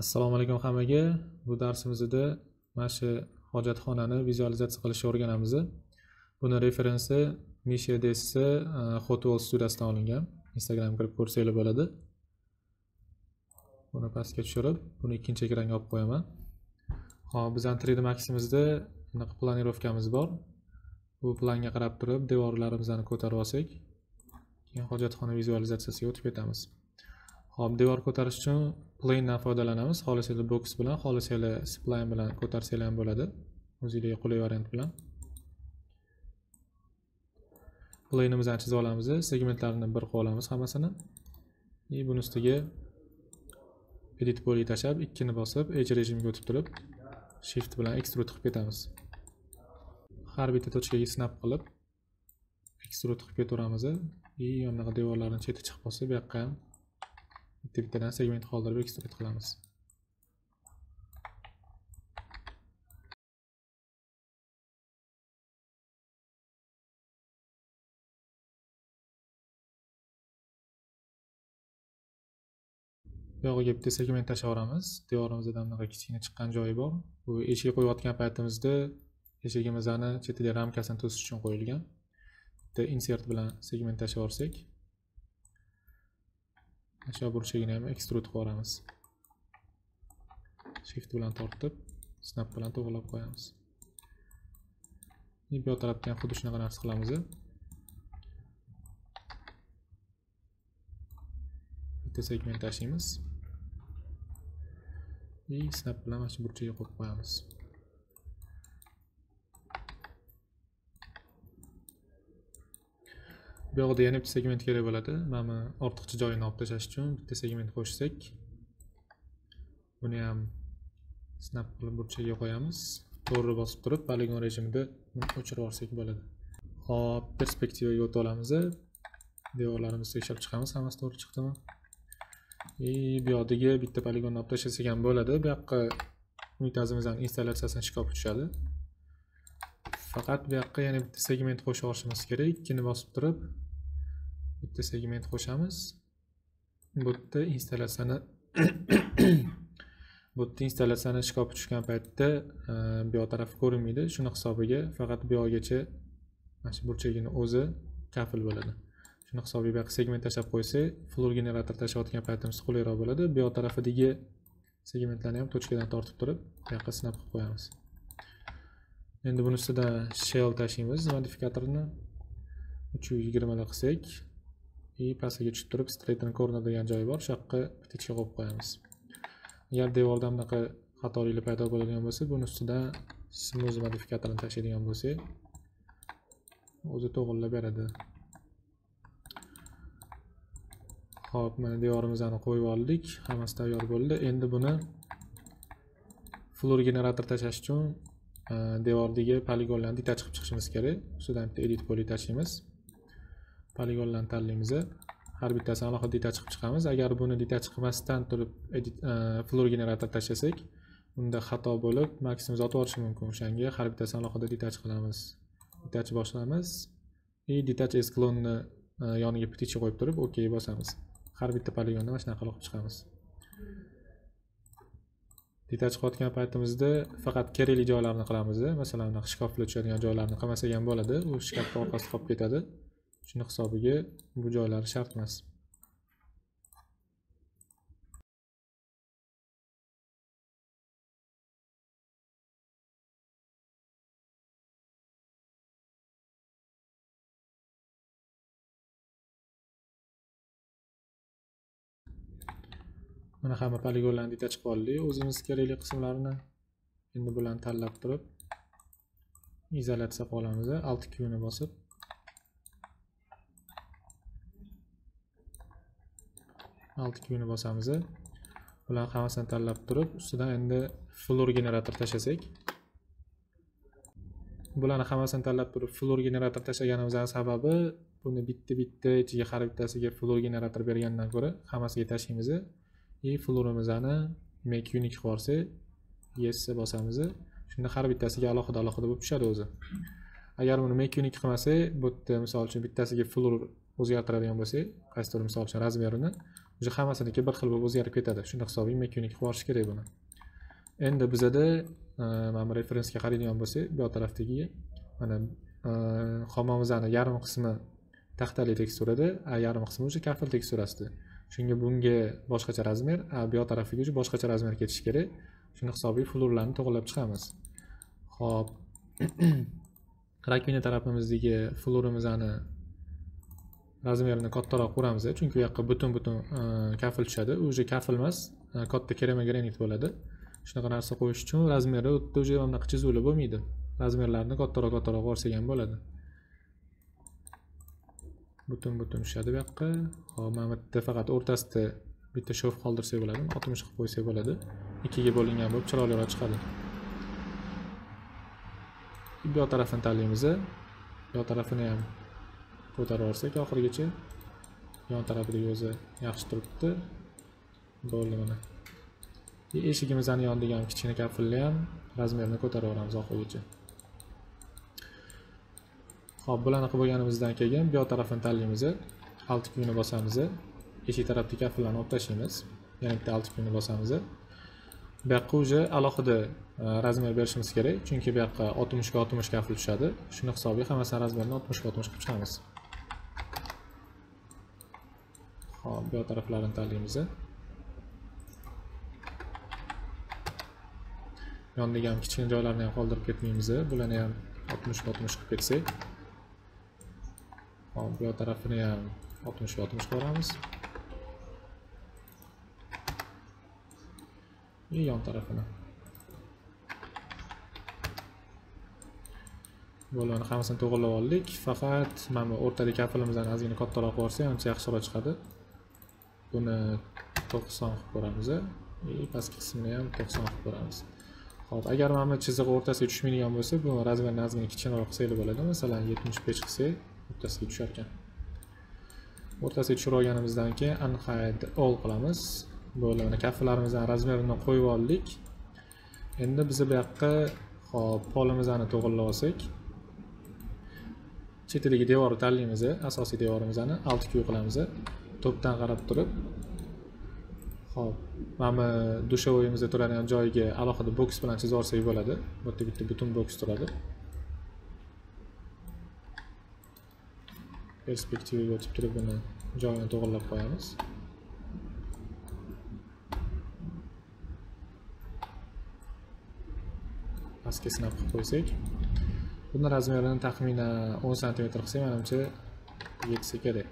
assalomu alaykum hammaga. Bu darsimizda mana shu hojatxonani vizualizatsiya qilishni o'rganamiz. Buni referensi misha desni e, hotwall studiyasidan olingan. Instagramga kirib ko'rsanglar bo'ladi. Buni pastga tushirib buni ikkinchi ekranga olib qo'yaman. Hop bizani 3d maximizda bunaqa planirovkamiz bor. Bu planga qarab turib devorlarimizni ko'tarib olsak keyin hojatxona vizualizatsiyasiga o'tib ketamiz. Hop devor ko'tarish uchun planedan foydalanamiz. Xohlasanglar box bilan xohlasanglar spline bilan ko'tarsanglar ham bo'ladi. O'zinglarga qulay variant bilan. Planeimizni chizib olamiz. Segmentlarini bir qilib olamiz hammasini. И buni ustiga edit poly tashlab ikkini bosib edge rejimiga o'tib turib shift bilan extrude qilib ketamiz. Har bitta точкаga snap qilib extrude qilib ketaveramiz. И yonidagi devorlarni cheti chiqib qolsa bu yoqqa ham bitta bittadan segment qoldirib ekstrakt qilamiz. Buyog'iga bitta segment tashlab yuboramiz devorimizda bunaqa kichkina chiqqan joyi bor. Bu eshik qo'yayotgan paytimizda eshigimizni chetiga ramkasini to'sish uchun qo'yilgan. Bitta insert bilan segment tashlab yuborsak aşağı burchagini ham ekstrud qilib yuboramiz. Shift bilan tortib snap bilan to'g'irlab qo'yamiz. Bu yoq tarafda ham xuddi shunaqa narsa qilamiz bitta segment tashlaymiz. И snap bilan mana shu burchaga qo'yib qo'yamiz. Bu yoqda yana bitta segment kerak bo'ladi. Mana bu ortiqcha joyini olib tashlash uchun bitta segment qo'shsak buni ham snap qilib burchagiga qo'yamiz. To'g'ri bosib turib poligon rejimida o'chirib yuborsak bo'ladi. Hop perspektivaga o'tib olamiz devorlarimizni tekshirib chiqamiz hammasi to'g'ri chiqdimi? И bu yoqdagi bitta poligonni olib tashlasak ham bo'ladi. Bu yoqqa unitazimizni installyatsiyasini ishga olib tushadi faqat bu yoqqa yana bitta segment qo'shib olishimiz kerak. Ikkini bosib turib bitta segment qo'shamiz. Bu yerda installyatsiyani bu yerda installyatsiyani ishga tushgan paytda e, bu yoq tarafi ko'rinmaydi. Shuni hisobiga faqat bu yoqgacha mana shu burchagini o'zi kafil bo'ladi. Shuni hisobiga bu yoqqa segment tashlab qo'ysak flor generator tashlayotgan paytimiz qulayroq bo'ladi. Bu yoq tarafidagi segmentlarni ham tochkadan tortib turib bu yoqqa sinab qilib qo'yamiz. Endi buni ustidan shell tashlaymiz modifikatorni uch yuz yigirmada qilsak и pastiga tushib turib straightni corner degan joyi bor. Shu yoqqa bittacha qo'yib qo'yamiz. Agar devorda bunaqa xatoliklar paydo bo'ladigan bo'lsa buni ustidan smooth modifikatorni tashlaydigan bo'lsak o'zi to'g'irlab beradi. Ho'p mana devorimizni qo'yib oldik. Hammasi tayyor bo'ldi. Endi buni floor generator tashlash uchun Э, devordagi poligonlarni bitta chiqib chiqishimiz kerak. Ustidan bitta edit poli tashlaymiz poligonlarni tanlaymiz har bittasini alohida deta chiqib chiqamiz. Agar buni deta chiqmasdan turib edit e, flor floor generator tashlasak unda xato bo'lib maksimum otib yuborishi mumkin o'shanga. Har bittasini alohida detach qilamiz. Detach boshlaymiz и detach esklonni e, yoniga птичка qo'yib turib ok bosamiz. Har bitta poligonni mana shunaqa qilib chiqamiz. Detach qilayotgan paytimizda faqat kerakli joylarni qilamiz masalan shkaflar tushadigan joylarni qilmasak ham bo'ladi. U shkafni orqasida qolib ketadi. Shuni hisobiga bu joylari shart emas mana hamma poligonlarni detach qilib oldik o'zimiz kerakli qismlarini endi bularni tanlab turib izolyatsiya qilib olamiz alt qni bosib. Alt qni bosamiz. Bularni hammasini tanlab turib ustidan endi flor generator tashlasak. Bularni hammasini tanlab turib flor generator tashlaganimizni sababi buni bitta bitta ichiga har bittasiga flor generator bergandan ko'ra hammasiga tashlaymiz и floorimizni make unique qilib yuborsak yes bosamiz shunda har bittasiga alohida alohida bo'lib tushadi o'zi. Agar buni make unique qilmasak bu yerda misol uchun bittasiga flor o'zgartiradigan bo'lsak qaysidir misol uchun razmerini уже hammasiniki bir xil bo'lib o'zgarib ketadi. Shuni hisobiy makyuniga qilib yuborish kerak buni. Endi bizada e, mana bu referensga qaraydigan bo'lsak bu yoq tarafdagi mana e, homomizani yarim qismi taxtali teksturada a yarim qismi уже kafil teksturasida. Shunga bunga boshqacha razmer a bu yoq tarafiga boshqacha razmer ketishi kerak. Shuni hisobiy flurlarni to'g'irlab chiqamiz. Ho'p rakvina tarafimizdagi flurimizni razmerini kattaroq quramiz chunki u yoqqa butun butun e, kafil tushadi. Уже kafil emas e, katta katta keramogranit bo'ladi. Shunaqa narsa qo'yish uchun razmeri u yerda уже bunaqa chizuvli bo'lmaydi. Razmerlarni kattaroq kattaroq yuborsak ham bo'ladi. Butun butun tushadi bu yoqqa. Hop mana bu yerda faqat o'rtasida bitta shof qoldirsak bo'ladi. Oltmish qilib qo'ysak bo'ladi. Ikkiga bo'lingan bo'lib chiroyliroq chiqadi. Bu yoq tarafini tanlaymiz bu yoq tarafini ham ko'tarib yuborsak oxirigacha yon tarafidagi o'zi yaxshi turibdi. Bo'ldi mana. E, Eshigimizni yonidagi ham kichkina kafilni ham razmerini ko'tarib yuboramiz oxirigacha. Ho'p bularni qilib bo'lganimizdan keyin bu yoq tarafini tanlaymiz. Alt tugmani bosamiz. Eshik tarafdagi kafillarni olib tashlaymiz. Yana bitta alt tugmani bosamiz. Bu yoqqa уже alohida e, razmer berishimiz kerak, chunki bu yoqqa 60 oltmish 60 kafil tushadi. Shuni hisobiga hammasini razmerini 60 oltmish 60 qilib chiqamiz. hop bu yoq taraflarini tanlaymiz. yondagi ham kichkina joylarni ham qoldirib ketmaymiz bularni ham 60 oltmish 60 qilib ketsak hop bu tarafini ham 60 60 qo'yamiz. и yon tarafini. Bularni hammasini to'g'rilab oldik. Faqat mana bu o'rtadagi kapilimizdan ozgina kattaroq qilib ancha yaxshiroq chiqadi. Buni 90 qilib ko'ramiz и pastki qismini ham 90 qilib ko'ramiz. Xo'p, agar mana bu chiziq o'rtasiga tushmaydigan bo'lsa, bu razmerni ozgina kichkinaroq qilsak bo'ladi. Masalan, 75 qilsak, o'rtasiga tushar ekan. O'rtasiga tushirib olganimizdan keyin unhide all qilamiz. Bo'ldi, mana kaflarimizdan razmerini qo'yib oldik. Endi biz bu yoqqa hop, polimizni to'g'irlab olsak, chetidagi devorni tanlaymiz, asosiy devorimizni alt q qilamiz. To'pdan qarab turib Xo'p, mana bu dushovoyimizda turadigan joyiga alohida boks bilan chizib olsak bo'ladi. Bu yerda bitta butun boks turadi. Perspektivaga o'tib turib buni joyini to'g'irlab qo'yamiz. pastga sinab qilib qo'ysak. Buni razmerini taxminan 10 sm qilsak menimcha yetsa kerak.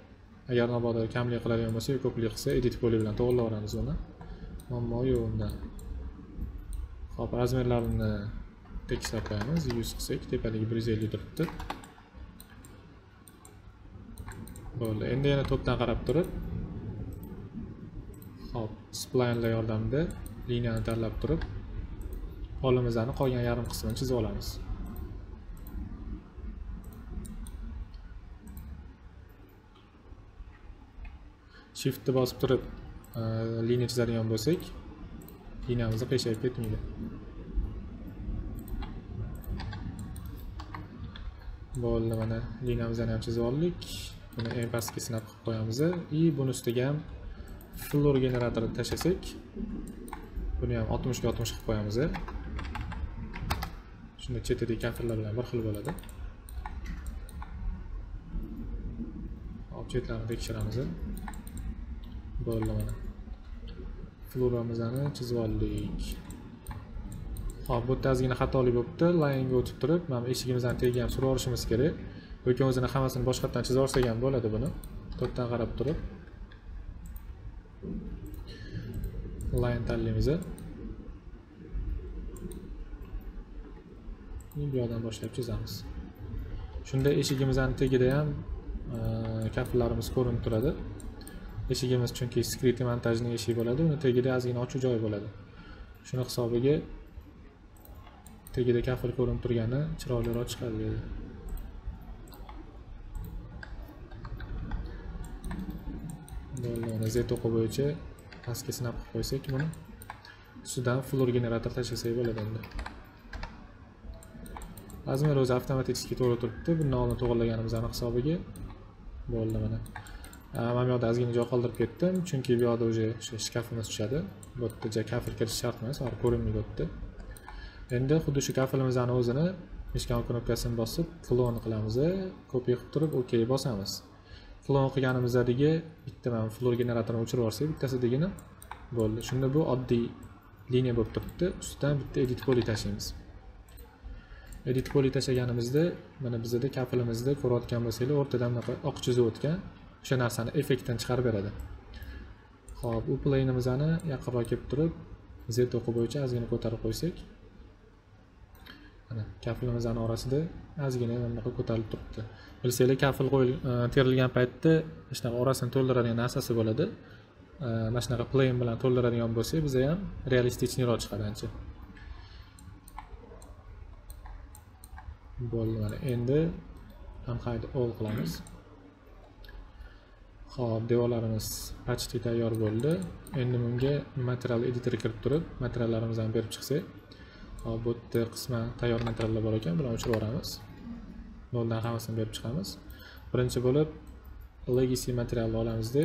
Agar mabodo kamlik qiladigan bo'lsa yo ko'plik qilsa edit poli bilan to'g'irlayveramiz uni. Muammo yo'q unda hop razmerlarini tekislab qo'yamiz. Yuz qilsak tepaligi bir yuz ellik turibdi. Bo'ldi. Endi yana to'pdan qarab turib. Hop splaynlar yordamida liniyani tanlab turib polimizni qolgan yarim qismini chizib olamiz. Shiftni bosib turib e, liniya chizadigan bo'lsak liniyamiz qiyshayib ketmaydi. Bo'ldi mana liniyamizni ham chizib oldik. Buni eng pastga sinab qilib qo'yamiz и buni ustiga ham floor generatorni tashlasak buni ham oltmishga oltmish qilib qo'yamiz shunda chetidagi kafirlar bilan bir xil bo'ladi. Hop chetlarini tekshiramiz bo'ldi mana. Floramizni chizib oldik. Hop bu yerda ozgina xatolik bo'libdi. Laynga o'tib turib mana bu eshigimizni tagiga ham surib olishimiz kerak. Yoki o'zini hammasini boshqatdan chizib olsak ham bo'ladi buni. To'rtdan qarab turib. Line tanlaymiz bu yoqdan boshlab chizamiz. Shunda eshigimizni tagida ham kafillarimiz ko'rinib turadi. Eshigimiz chunki skrit montajni eshigi bo'ladi uni tagida ozgina ochuv joyi bo'ladi. Shuni hisobiga tagida kafil ko'rinib turgani chiroyliroq chiqadi dedi. Mana z o'qi bo'yicha pastga sinab qilib qo'ysak buni ustidan flor generator tashlasak bo'ladi endi razmer o'zi avtomatik to'g'ri turibdi bundan oldin to'g'irlaganimizni hisobiga bo'ldi mana mana bu yoqda ozgina joy qoldirib ketdim chunki bu yoqda уже o'sha shkafimiz tushadi bu yerda kafir kirish shart emas hozir ko'rinmaydi bu yerda endi xuddi shu kafilimizni o'zini mishkan knopkasini bosib klon qilamiz kopiya qilib turib ok bosamiz klon qilganimizdagi bitta mana flor generatorini o'chirib yuborsak bittasidagini bo'ldi. Shunda bu oddiy liniya bo'lib turibdi. Ustidan bitta edit poli tashlaymiz. Edit poli tashlaganimizda mana bizada kafilimizda ko'rayotgan bo'lsanglar o'rtadan bunaqa oq chizib o'tgan o'sha narsani effektdan chiqarib beradi. Ho'p u playnimizni yaqinroq kelib turib z o'qi bo'yicha ozgina ko'tarib qo'ysak. Mana kafilimizni orasida ozgina bunaqa ko'tarilib turibdi. Bilsanglar kafil qo'yil e, terilgan paytda shunaqa orasini to'ldiradigan narsasi bo'ladi. E, mana shunaqa plain bilan to'ldiradigan bo'lsak biza ham realistichniroq chiqadi ancha. Bo'ldi mana endi unhide all qilamiz. Ho'p devorlarimiz почти tayyor bo'ldi. Endi bunga material editor kirib turib materiallarimizni berib chiqsak. Hop bu yerda qisman tayyor materiallar bor ekan bularni o'chirib yuboramiz noldan hammasini berib chiqamiz birinchi bo'lib legacy materialni olamizda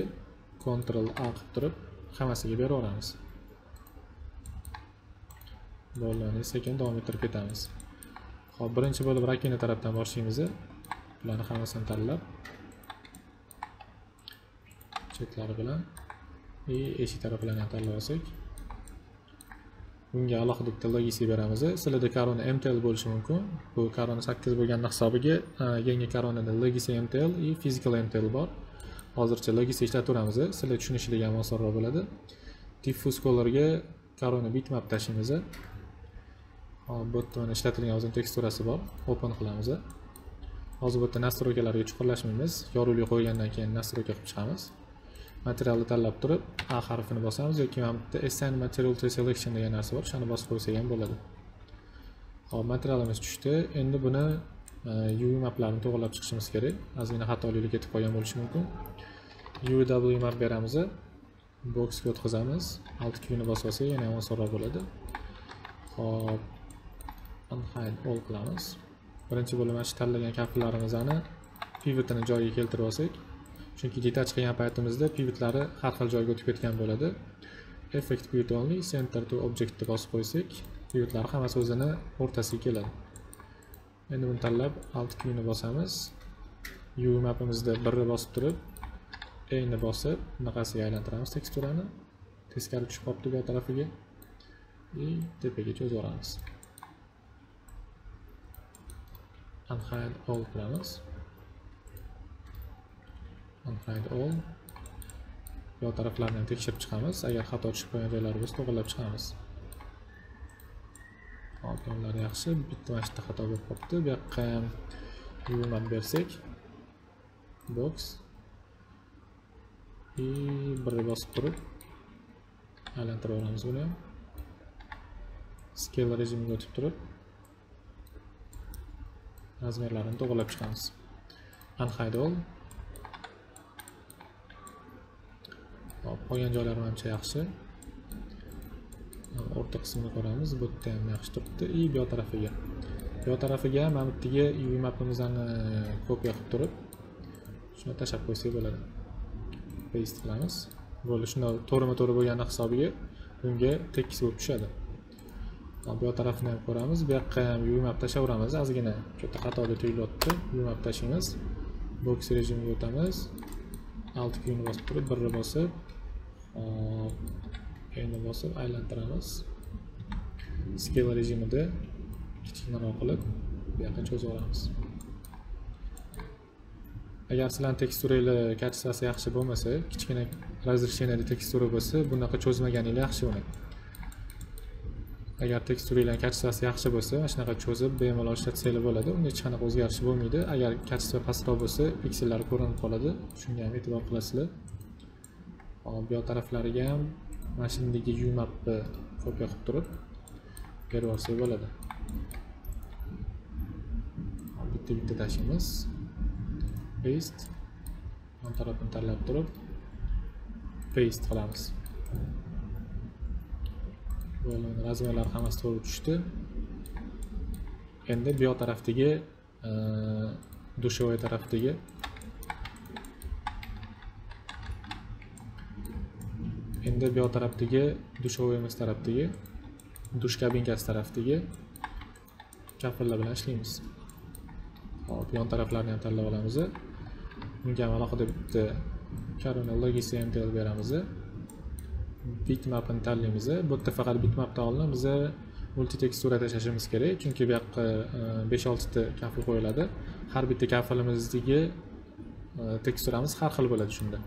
ctrl a qilib turib hammasiga berib yuboramiz bo'ldi sekin davom ettirib ketamiz Xo'p, birinchi bo'lib rakina tarafdan boshlaymiz. Bularni hammasini tanlab chetlari bilan и eshik taraflarini ham tanlab olsak. Bunga alohida bitta logisin beramiz. Sizlarda Corona MTL bo'lishi mumkin. Bu Corona 8 bo'lganini hisobiga e, yangi koronada Legacy MTL и Physical MTL bor. Hozircha Legacy ishlataveramiz. Sizlar tushunishingizga ham osonroq bo'ladi. diffuz kollarga Corona bitmap tashlaymiz. hop bu yerda mana ishlatilgan o'zini teksturasi bor open qilamiz hozir bu yerda nastroykalarga chuqurlashmaymiz yorug'lik qo'ygandan keyin настройка qilib chiqamiz materialni tanlab turib a harfini bosamiz yoki mana bu yerda assign material to selection degan narsa bor o'shani bosib qo'ysak ham bo'ladi. Hop materialimiz tushdi. Endi buni e, uv maplarni to'g'irlab chiqishimiz kerak. Ozgina xatoliklar ketib qolgan bo'lishi mumkin. Uw map beramiz. Boxga o'tkazamiz alt qni bosib olsak yana ham osonroq bo'ladi. Hop unhide all qilamiz. Birinchi bo'lib mana shu tanlagan kafillarimizni pivotini joyiga keltirib olsak chunki detach qilgan paytimizda pivotlari har xil joyga o'tib ketgan bo'ladi. Effect pivot only center to objectni bosib qo'ysak pivotlar hammasi o'zini o'rtasiga keladi. Endi buni tanlab alt keyni bosamiz. U mapimizda birni bosib turib a ni bosib bunaqasiga aylantiramiz teksturani. Teskari tushib qolibdi bu tarafiga. И tepaga cho'zib yuboramiz. Unhide all qilamiz. Unhide all. Yo taraflarni ham tekshirib chiqamiz. Agar xato tushib qolgan joylari bo'lsa to'g'irlab chiqamiz. Hop yo'llar yaxshi. Bitta mana shu yerda xato bo'lib qolibdi. Bu yoqqa ham yuvmab bersak. Box. И bir bosib turib. Aylantirib yuboramiz buni. Ham scale rejimiga o'tib turib. Razmerlarini to'g'irlab chiqamiz. Unhide all. Hop qolgan joylari ancha yaxshi. O'rta qismini ko'ramiz. Bu yerda ham yaxshi turibdi. И bu tarafiga. Bu tarafiga mana bu yerdagi uv mapimizni e, kopiya qilib turib shuni tashlab qo'ysak bo'ladi. Paste qilamiz. Bo'ldi shunda to'g'rima to'g'ri bo'lgani hisobiga bunga tekis bo'lib tushadi. Bu yoq tarafini ham ko'ramiz. Bu yoqqa ham yuvmab tashlayveramiz ozgina katta yerda tuyulyapti. Yuvmab tashlaymiz. Box rejimiga o'tamiz. Alt kuyni bosib turib birni bosib endi bosib aylantiramiz scale rejimida kichikroq qilib bu yoqqa cho'zib olamiz. Agar sizlarni teksturanglar kачествоsi yaxshi bo'lmasa kichkina разрешенияda tekstura bo'lsa bunaqa cho'zmaganinglar yaxshi uni agar teksturanglar kачествоsi yaxshi bo'lsa mana shunaqa cho'zib bemalol ishlatsanglar bo'ladi. Unda hech qanaqa o'zgarish bo'lmaydi. Agar качество pastroq bo'lsa piksellar ko'rinib qoladi. Shunga ham e'tibor qilasizlar. Hop bu yoq taraflariga ham mana shundagi umapni kopiya qilib turib. Berib yuborsak bo'ladi. Bitta bitta tashlaymiz paste. Yon tarafini tanlab turib paste qilamiz. Bo'ldi razmerlar hammasi to'g'ri tushdi. Endi bu yoq tarafdagi dushovoy tarafdagi endi bu yoq tarafdagi dushovimiz tarafdagi dush kabinkasi tarafdagi kafillar bilan ishlaymiz. Hop yon taraflarni ham tanlab olamiz. Bunga ham alohida bitta Corona Legacy MTL beramiz. Bitmapni tanlaymiz. Bu yerda faqat bitmapdan oldin biza multitekstura tashlashimiz kerak chunki bu yoqqa e, besh oltita kafil qo'yiladi. Har bitta kafilimizdagi e, teksturamiz har xil bo'ladi shunda.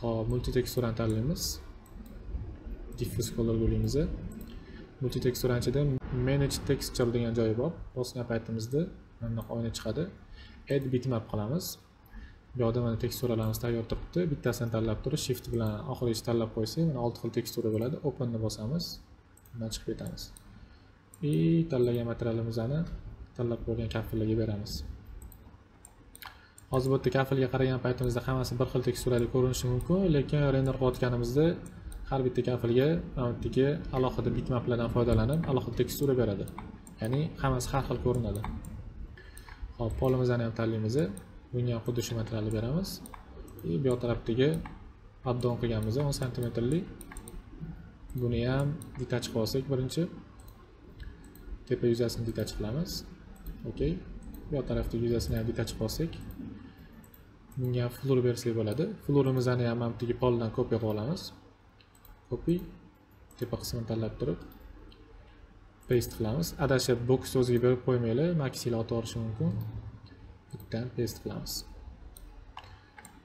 Hop multiteksturani tanlaymiz diffuse color bo'limiz multiteksturani ichida manage texture degan joyi bor. Bosgan paytimizda mana bunaqa oyna chiqadi. Add bitmap qilamiz. Bu yoqda mana teksturalarimiz tayyor turibdi. Bittasini tanlab turib shift bilan oxirigacha tanlab qo'ysak mana olti xil tekstura bo'ladi. Openni bosamiz. Bundan chiqib ketamiz. И tanlagan materialimizni tanlab qo'ygan kafillarga beramiz. Hozir bu yerda kafilga qaragan paytimizda hammasi bir xil teksturali ko'rinishi mumkin lekin render qilayotganimizda har bitta kafilga mana bu yerdagi alohida bitmaplardan foydalanib alohida tekstura beradi. Ya'ni hammasi har xil ko'rinadi. Hop polimizni ham tanlaymiz bunga ham xuddi shu materialni beramiz. И bu yoq tarafdagi addon qilganmiz o'n santimetrlik. Buni ham detach qilib olsak birinchi. Tepa yuzasini detach qilamiz. Okey bu yoq tarafdagi yuzasini ham detach qilib olsak bunga ham flur bersak bo'ladi. Flurimizni ham mana bu poldan kopiya qilib olamiz. Copy tepa qismini tanlab turib paste qilamiz. Adashib box so'ziga berib qo'ymanglar. Maksilar o'tib yuborishi mumkin. Bittadan paste qilamiz.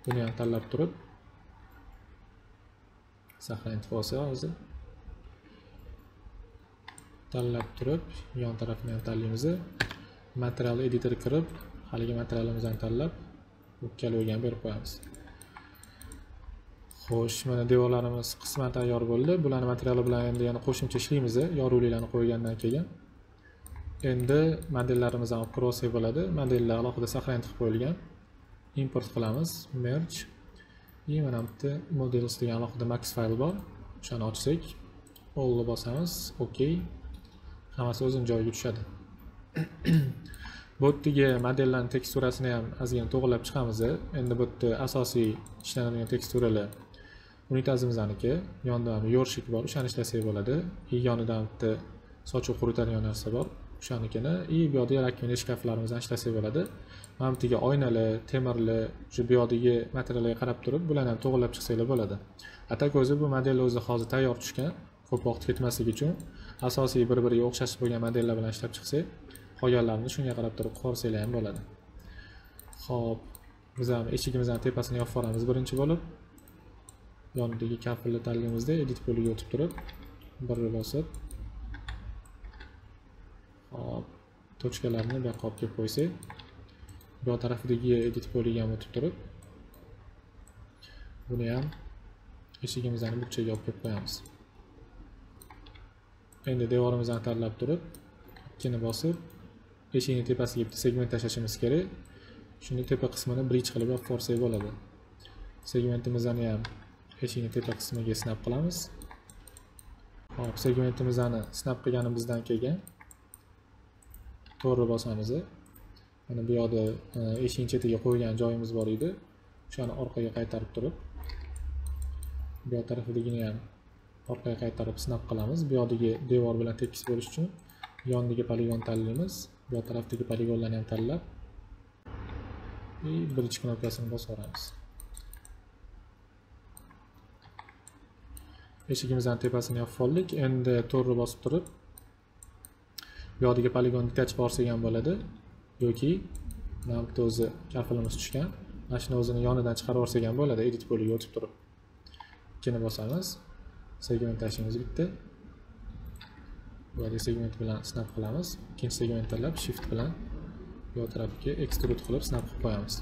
Buni ham tanlab turib saqlanib qolsa o'zi tanlab turib yon tarafini ham tanlaymiz. Material editor kirib haligi materialimizni tanlab ikkaloviga ham berib qo'yamiz xo'sh mana devorlarimiz qisman tayyor bo'ldi. Bularni materiali bilan endi yana qo'shimcha ishlaymiz yorug'liklarni qo'ygandan keyin. Endi modellarimizni olib kirib olsak bo'ladi. Modellar alohida saqlanib qo'yilgan. Import qilamiz merge и mana bu yerda models degan alohida max fayl bor. O'shani ochsak allni bosamiz ok. Hammasi o'zini joyiga tushadi. bu yerdagi modellarni teksturasini ham ozgina to'g'irlab chiqamiz endi bu yerda asosiy ishlanadigan teksturalar. Unitazimizniki yonida yorshik bor o'shani ishlasak bo'ladi. И yonida bitta sochuv quritadigan narsa bor o'shanikini и bu yoqda rakmini shkaflarimizni ishlasak bo'ladi. Mana bu oynali temirli shu bu yoqdagi materiallarga qarab turib bularni ham to'g'irlab chiqsanglar bo'ladi. A так o'zi bu model o'zi hozir tayyor tushgan ko'p vaqt ketmasligi uchun asosiy bir biriga o'xshash bo'lgan modellar bilan ishlab chiqsak qolganlarini shunga qarab turib qorsanglar ham bo'ladi. Ho'p biz ham eshigimizni tepasini yopib yuboramiz birinchi bo'lib yonidagi kafilni tanlaymizda edit poliga o'tib turib bir bosib hop tochkalarni bu yoqqa olib kelib qo'ysak bu tarafidagi edit poliga ham o'tib turib buni ham eshigimizni burchagiga olib kelib qo'yamiz. Endi devorimizni tanlab turib ikkini bosib eshikni tepasiga bitta segment tashlashimiz kerak. Shuni tepa qismini bridge qilib olib borsak bo'ladi. Segmentimizni ham eshikni tepa qismiga snap qilamiz. Hop segmentimizni snap qilganimizdan keyin to'g'ri bosamiz. Mana bu yoqda e, eshikni chetiga qo'ygan joyimiz bor edi. O'shani orqaga qaytarib turib bu yoq tarafidagini ham orqaga qaytarib snap qilamiz. Bu yoqdagi devor bilan tekis bo'lish uchun yonidagi poligon tanlaymiz bu tarafdagi poligonlarni ham tanlab и birinchi knopkasini bosib yuboramiz eshigimizni tepasini yopib oldik. Endi to'g'ri bosib turib bu yoqdagi poligonni detach borsak ham bo'ladi. Yoki mana bitta o'zi kafilimiz tushgan mana shuni o'zini yonidan chiqarib yuborsak ham bo'ladi. Edit bo'liga o'tib turib. Ikkini bosamiz. Segment bitta bu segment bilan snap qilamiz ikkinchi segment tanlab shift bilan yo tarafga extrude qilib snap qilib qo'yamiz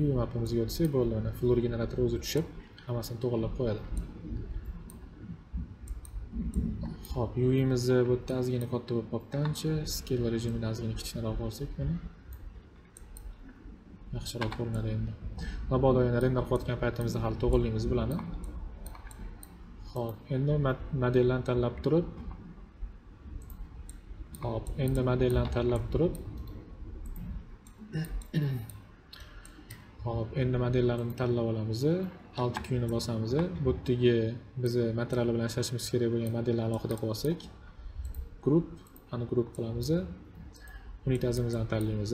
u mapimizga o'tsak bo'ldi mana flor generator o'zi tushib hammasini to'g'irlab qo'yadi Xo'p, uimizni bu yerda ozgina katta bo'lib qolibdi ancha. Scale rejimini ozgina kichkinaroq qilsak mana. Yaxshiroq ko'rinadi endi. Mabodo yana render qilayotgan paytimizda hali to'g'irlaymiz bularni. Xo'p, endi modellarni tanlab turib Xo'p, endi modellarni tanlab turib. Xo'p, endi modellarni tanlab olamiz. alt q bosamiz bu yerdagi bizni material bilan ishlashimiz kerak bo'lgan modellarni alohida qilib olsak grup ani grup qilamiz unitazimizni tanlaymiz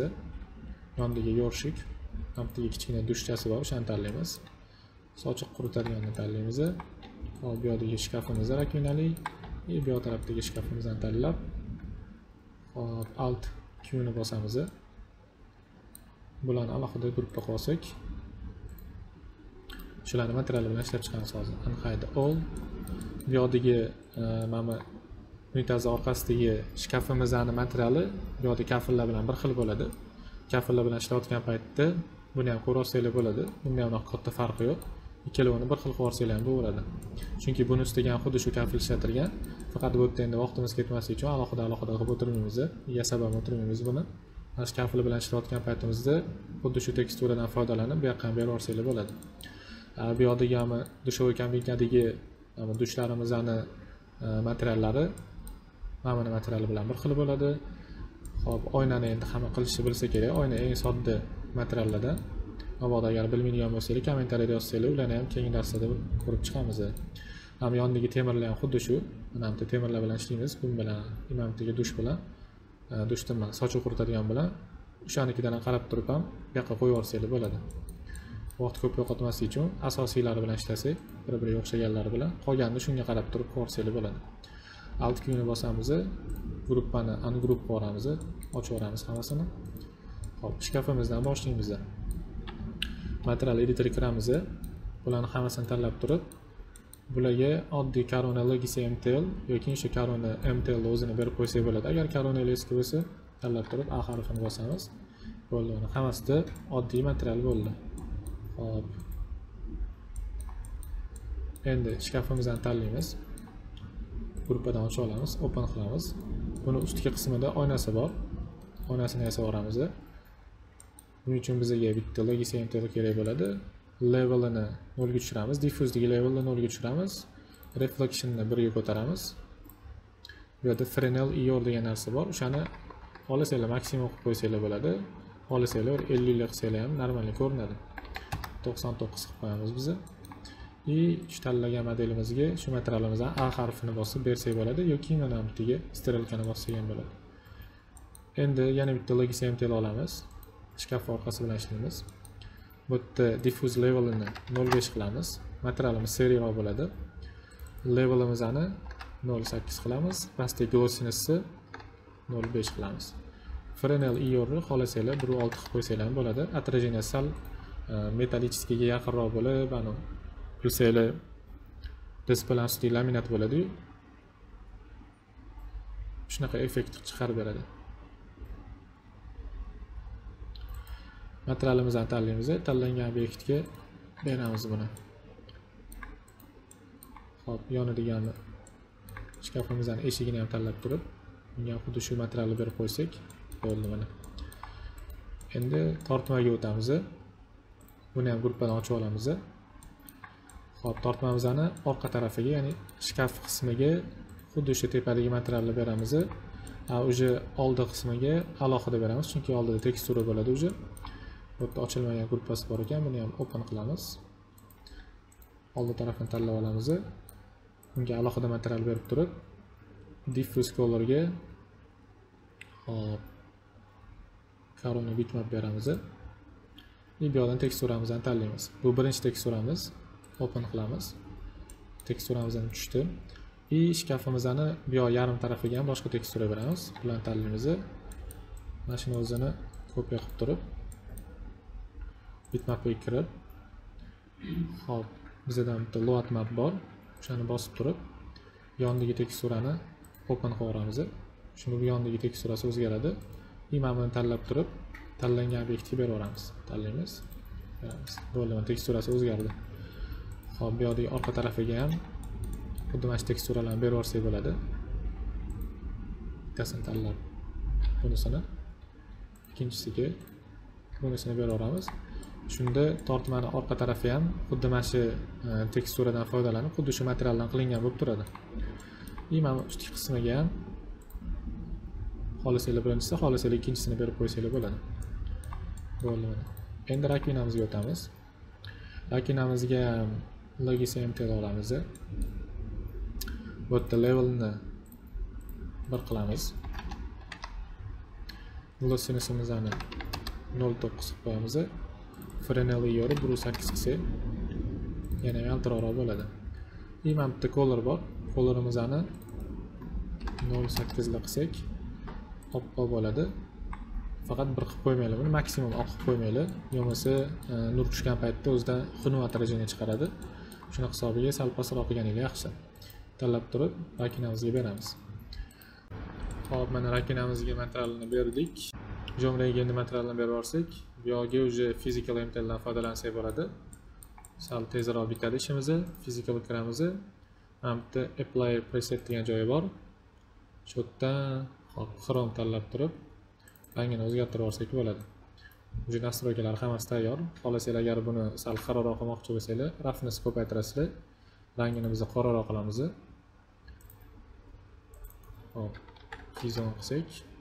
yonidagi yorshik ham kichkina dushchasi bor o'shani tanlaymiz. Sochiq quritadiganni tanlaymiz hop bu yoqdagi shkafimiz rakunali и e, bu yoq tarafdagi shkafimizni tanlab hop alt q ni bosamiz bularni alohida guruhga qilib olsak shularni materiali bilan ishlab chiqamiz hozir. Unhide all bu yoqdagi e, mana bu unitazni orqasidagi shkafimizni materiali bu yoqda kafillar bilan bir xil bo'ladi. Kafillar bilan ishlayotgan paytda buni ham ko'rib olsanglar bo'ladi. Bunda ham katta farqi yo'q. Ikkalovini bir xil qilib yuborsanglar ham bo'laveradi. Chunki buni ustiga ham xuddi shu kafil ishlatilgan. Faqat bu yerda endi vaqtimiz ketmasligi uchun alohida alohida qilib o'tirmaymiz yasab ham o'tirmaymiz buni. Mana shu kafil bilan ishlayotgan paytimizda xuddi shu teksturadan foydalanib bu yoqqa ham berib yuborsanglar bo'ladi. Bu yoqdagi dushovой kabinadagi dushlarimizni materiallari mana buni materiali bilan bir xil bo'ladi. Hop oynani endi hamma qilishni bilsa kerak. Oyna eng sodda materiallardan mabodo agar bilmaydigan bo'lsanglar kommentariyada yozsanglar ularni ham keyingi darslarda ko'rib chiqamiz mana yonidagi temirlar ham xuddi shu mana bitta temirlar bilan ishlaymiz. Bu bilan mana bittaga dush bilan e, dush nima sochiq quritadigan bilan o'shanikidan qarab turib ham bu yoqqa qo'yib yuborsanglar bo'ladi. Vaqt ko'p yo'qotmaslik uchun asosiylari bilan ishlasak bir biriga o'xshaganlari bilan qolganini shunga qarab turib qilib bo'ladi. Alt kuyini bosamiz gruppani ungrupp qilib yuboramiz ochib yuboramiz hammasini. Hop shkafimizdan boshlaymiz material editorga kiramiz bularni hammasini tanlab turib bularga oddiy corona logisi mtl yoki o'sha corona mtl o'zini berib qo'ysak bo'ladi. Agar corona eski bo'lsa tanlab turib a harfini bosamiz. Bo'ldi uni hammasida oddiy material bo'ldi. Hop endi shkafimizni tanlaymiz. Gruppadan ochib olamiz open qilamiz. Buni ustki qismida oynasi bor. Oynasini yasab yuboramiz buning uchun bizga bitta logisi kerak bo'ladi. Levelini nolga tushiramiz. Diffusedagi levelni nolga tushiramiz. Reflectionni birga ko'taramiz. Bu yerda frenel ior degan narsa bor. O'shani xohlasanglar maksimum qilib qo'ysanglar bo'ladi. Xohlasanglar elliklik qilsanglar ham normalniy ko'rinadi. To'qson to'qqiz qilib qo'yamiz biz и shu tanlagan modelimizga shu materialimizdan a harfini bosib bersak bo'ladi yoki mana bu strelkani bossak ham bo'ladi. Endi yana bitta logismtl olamiz. Shkaf orqasi bilan ishlaymiz. Bu yerda diffuse levelini nol besh qilamiz. Materialimiz seriyroq bo'ladi. Levelimizni nol sakkiz qilamiz. Pastda glossinessni nol besh qilamiz. Frenel iorni xohlasanglar bir olti qilib qo'ysanglar ham bo'ladi. Отражение sal e, metallическийga yaqinroq bo'lib anavi bilsanglar display ustiga laminat bo'ladiyu. Shunaqa effekt chiqarib beradi. Materialimizni tanlaymiz tanlangan obyektga beramiz buni. Hop yonidagi shkafimizni eshigini ham tanlab turib unga xuddi shu materialni berib qo'ysak bo'ldi mana. Endi tortmaga o'tamiz. Buni ham gruppadan ochib olamiz. Hop tortmamizni orqa tarafiga ya'ni shkaf qismiga xuddi o'sha tepadagi materialni beramiz. Уже oldi qismiga alohida beramiz chunki oldida tekstura bo'ladi уже bu ochilmagan gruppasi bor ekan buni ham open qilamiz. Oldi tarafini tanlab olamiz. Unga alohida material berib turib diffuse colorga hop corona bitmap beramiz. И bu yoqdan teksturamizni tanlaymiz. Bu birinchi teksturamiz. Open qilamiz. Teksturamiz ham tushdi. И shkafimizni bu yoq yarim tarafiga ham boshqa tekstura beramiz. Bularni tanlaymiz. Mana shuni o'zini kopiya qilib turib bitmapga kirib hop bizada bitta load map bor. O'shani bosib turib yonidagi teksturani open qilib shunda shuni bu yonidagi teksturasi o'zgaradi. И mana buni tanlab turib tanlangan obyektga beraveramiz tanlaymiz. Beramiz bo'ldi teksturasi o'zgardi. Hop bu yoqdagi orqa tarafiga ham xuddi mana shu teksturalarni berib yuborsak bo'ladi. Bittasini tanlab bunisini. Ikkinchisiga bunisini beraveramiz shunda tortmani orqa tarafi ham xuddi mana shu e, teksturadan foydalanib xuddi shu materialdan qilingan bo'lib turadi. И mana ustki qismiga ham xohlasanglar birinchisini xohlasanglar ikkinchisini berib qo'ysanglar bo'ladi. Bo'ldi mana. Endi rakinamizga o'tamiz. Rakinamizga ham olamiz. Bu yerda levelni bir qilamiz. Glossinusimizni nol to'qqiz qilib qo'yamiz. Frenel yorib bir sakkiz qilsak yana ham yaltiroqroq bo'ladi. И mana bitta kolor bor. Kolorimizni nol sakkizli qilsak oppoq bo'ladi. Faqat bir qilib qo'ymanglar buni maksimum oq qilib qo'ymanglar bo'lmasa e, nur tushgan paytda o'zidan xunuk отражение chiqaradi. Shuni hisobiga sal pastroq qilganingiz yaxshi. Tanlab turib rakinamizga beramiz. Hop mana rakinamizga materialni berdik. Jumlaga endi materialni berib yuborsak bu yog'iga уже physical mtldan foydalansak bo'ladi. Sal tezroq bitadi ishimizni physical kiramiz mana bitta apply preset degan joyi bor. Shu yerdan hop chrome tanlab turib rangini o'zgartirib yuborsak bo'ladi. Уже настройкалari hammasi tayyor. Xohlasanglar agar buni sal qaroqroq qilmoqchi bo'lsanglar roughness ko'paytirasizlar rangini biz qoraroq qilamiz. Hop kizon qilsak.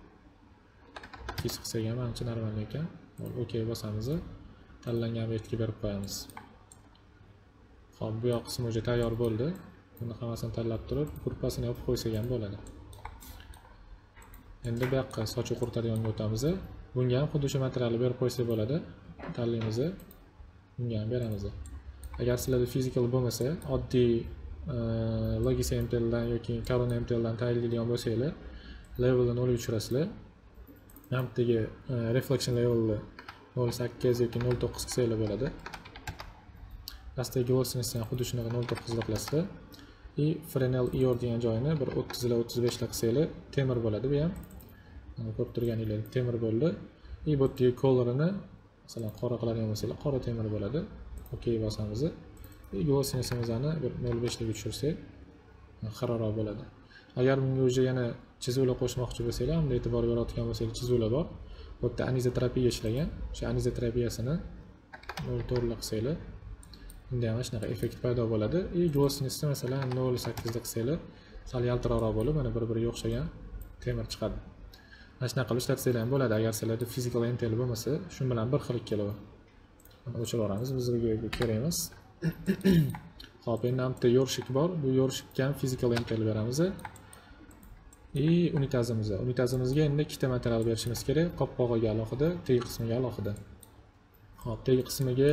Kiz qilsak ham ancha normal ekan. Ok bosamiz. Tanlangan obyektga berib qo'yamiz. Hop bu yoq qismi уже tayyor bo'ldi. Buni hammasini tanlab turib gruppasini yopib qo'ysak ham bo'ladi. Endi bu yoqqa sochuv quritadiganga o'tamiz. Bunga ham xuddi shu materialni berib qo'ysak bo'ladi. Tanlaymiz. Bunga ham beramiz. Agar sizlarda physical bo'lmasa oddiy e, logis mtldan yoki corona mtldan tayyorlaydigan bo'lsanglar levelni nolga tushirasizlar. Mana e, reflection levelni nol sakkiz yoki nol to'qqiz qilsanglar bo'ladi. Pastdagi glossinessni ham xuddi shunaqa nol to'qqizda qilasizlar и frenel ior degan joyini bir o'ttizlar o'ttiz beshlar qilsanglar temir bo'ladi bu ham. Ko'rib turganingizdek temir bo'ldi. И bu yerdagi kolorini masalan qora qiladigan bo'lsanglar qora temir bo'ladi. Ok bosamiz и glossinessimizni bir nol beshlarga tushirsak xiraroq bo'ladi. Agar bunga уже yana chizuvlar qo'shmoqchi bo'lsanglar unda e'tibor berayotgan bo'lsanglar chizuvlar bor. Bu yerda anizoterapiya ishlagan. O'sha anizoterapiyasini nol to'rtli qilsanglar unda ham shunaqa effekt paydo bo'ladi. И glossinessni masalan nol sakkizda qilsanglar sal yaltiroqroq bo'lib mana bir biriga o'xshagan temir chiqadi. Mana shunaqa qilib ishlatsanglar ham bo'ladi. Agar sizlarda physical intel bo'lmasa shu bilan bir xil keladi o'chirib yuboramiz bizga bu kerak emas ho'p endi bitta yorshik bor. Bu yorshikka ham physical intel beramiz и unitazimiz unitazimizga endi ikkita material berishimiz kerak. Qopqog'iga alohida teg qismiga alohida. Hop teg qismiga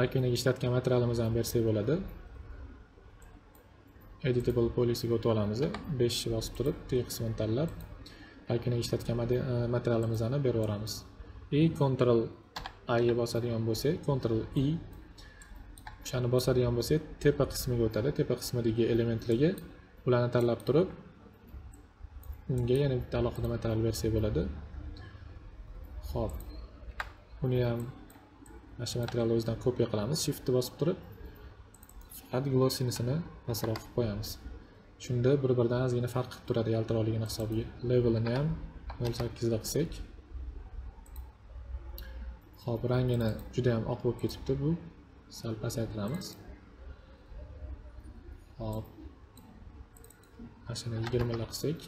rakinaga ishlatgan materialimizni ham bersak bo'ladi. Editable policyga o'tib olamiz. Beshni bosib turib teg qismini tanlab rakinaga ishlatgan e, materialimizni berib yuboramiz. Control i ga bosadigan bo'lsak control i o'shani bosadigan bo'lsak tepa qismiga o'tadi. Tepa qismidagi elementlarga ularni tanlab turib unga yana bitta alohida material bersak bo'ladi. Ho'p uni ham mana shu materialni o'zidan kopiya qilamiz shiftni bosib turib faqat glossinisini pastroq qilib qo'yamiz. Shunda bir biridan ozgina farq qilib turadi yaltiroqligini hisobiga. Levelini ham nol sakkizda qilsak. Hop rangini juda yam oq bo'lib ketibdi bu. Sal pasaytiramiz. Hop mana shuni yigirmalar qilsak.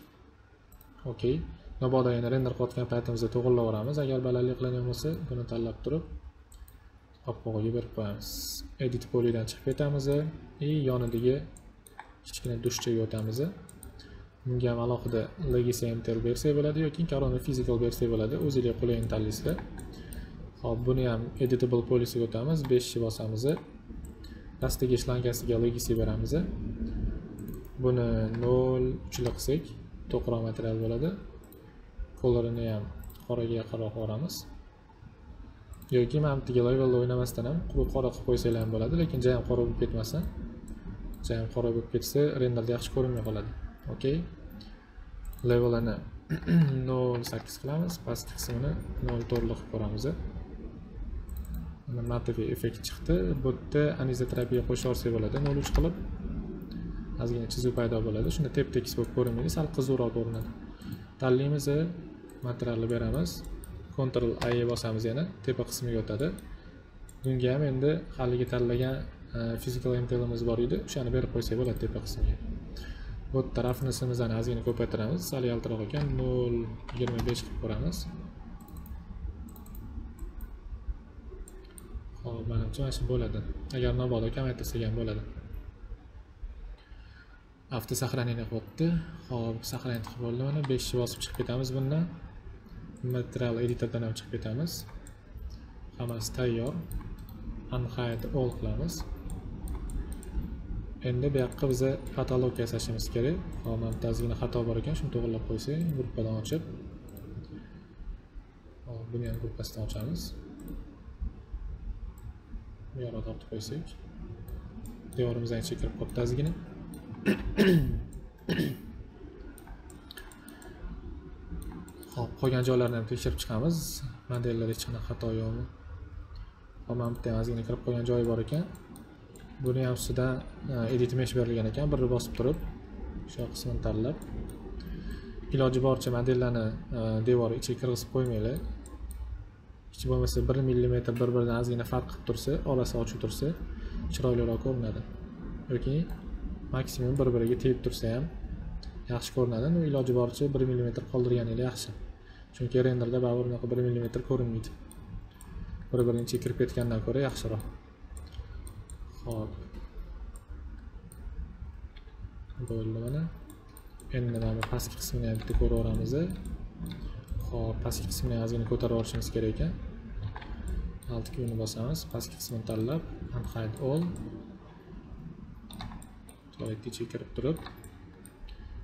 Okey. Mabodo yana render qilayotgan paytimizda to'g'irlab agar balandlik qilingan bo'lsa buni tanlab turib oppoqga berib qo'yamiz. Edit polidan chiqib ketamiz и yonidagi kichkina dushchaga o'tamiz bunga ham alohida legacy mtl bersak bo'ladi yoki corona physical bersak bo'ladi. O'zinglar qulayini tanlaysizlar hop buni ham editable polisiga o'tamiz beshni bosamiz pastdagi shlankasiga legacy beramiz buni nol uchli qilsak to'qroq material bo'ladi. Kolorini ham qoraga yaqinroq yuboramiz. Yoki mana bu yerga levelda o'ynamasdan ham quruq qora qilib qo'ysanglar ham bo'ladi lekin jayam qora bo'lib ketmasin jayam qora bo'lib ketsa renderda yaxshi ko'rinmay qoladi. Okey levelini nol sakkiz qilamiz pastki qismini nol to'rtli qilib ko'ramiz mana matoviy effekt chiqdi. Bu yerda anizoterapiya qo'shib yuborsak bo'ladi. Nol uch qilib. Ozgina chizuv paydo bo'ladi. Shunda tep tekis bo'lib ko'rinmaydi. Sal qiziqroq ko'rinadi. Tanlaymiz e, materialni beramiz. Ctrl a e bosamiz yana. Tepa qismiga o'tadi. Bunga ham endi haligi tanlagan e, physical mtlimiz bor edi. O'shani berib qo'ysak bo'ladi tepa qismiga. Bu yerda roughnessimizni ozgina ko'paytiramiz. Sal yaltiroq ekan. Nol yigirma besh qilib ko'ramiz. Hop manimcha mana shu bo'ladi. Agar mabodo kamaytirsak ham bo'ladi. Avto сохранение qilyapti hop сохранить qilib bo'ldi mana beshni bosib chiqib ketamiz bundan. Material editordan ham chiqib ketamiz. Hammasi tayyor. Unhide all qilamiz. Endi bu yoqqa biza katalog yasashimiz kerak. Hop mana bitta ozgina xato bor ekan shuni to'g'irlab qo'ysak gruppadan ochib. Hop buni ham gruppasidan ochamiz. Bu yoqqa tortib qo'ysak. Devorimizdan ichiga kirib qolibdi ozgina hop qolgan joylarni ham tekshirib chiqamiz. Modellarda hech qanaqa xato yo'qmi hop mana bitta ozgina kirib qolgan joyi bor ekan. Buni ham ustidan e, edit mesh berilgan ekan. Birni bosib turib o'sha qismini tanlab. Iloji boricha modellarni e, devor ichiga kirgizib qo'ymanglar. Hech bo'lmasa bir millimetr bir biridan ozgina farq qilib tursa orasi ochiq tursa chiroyliroq ko'rinadi. Yoki maksimum bir biriga tegib tursa ham yaxshi ko'rinadi но iloji boricha bir millimetr qoldirganinglar yaxshi chunki renderda baribir unaqa bir millimetr ko'rinmaydi bir birini ichiga kirib ketgandan ko'ra yaxshiroq Hop. Bo'ldi mana. Endi mana pastki qismini ham bitta ko'raveramiz. Hop, pastki qismini ozgina ko'tarib olishimiz kerak ekan. Alt kuyini bosamiz, pastki qismini tanlab, unhide all. To'g'ri ichiga kirib turib,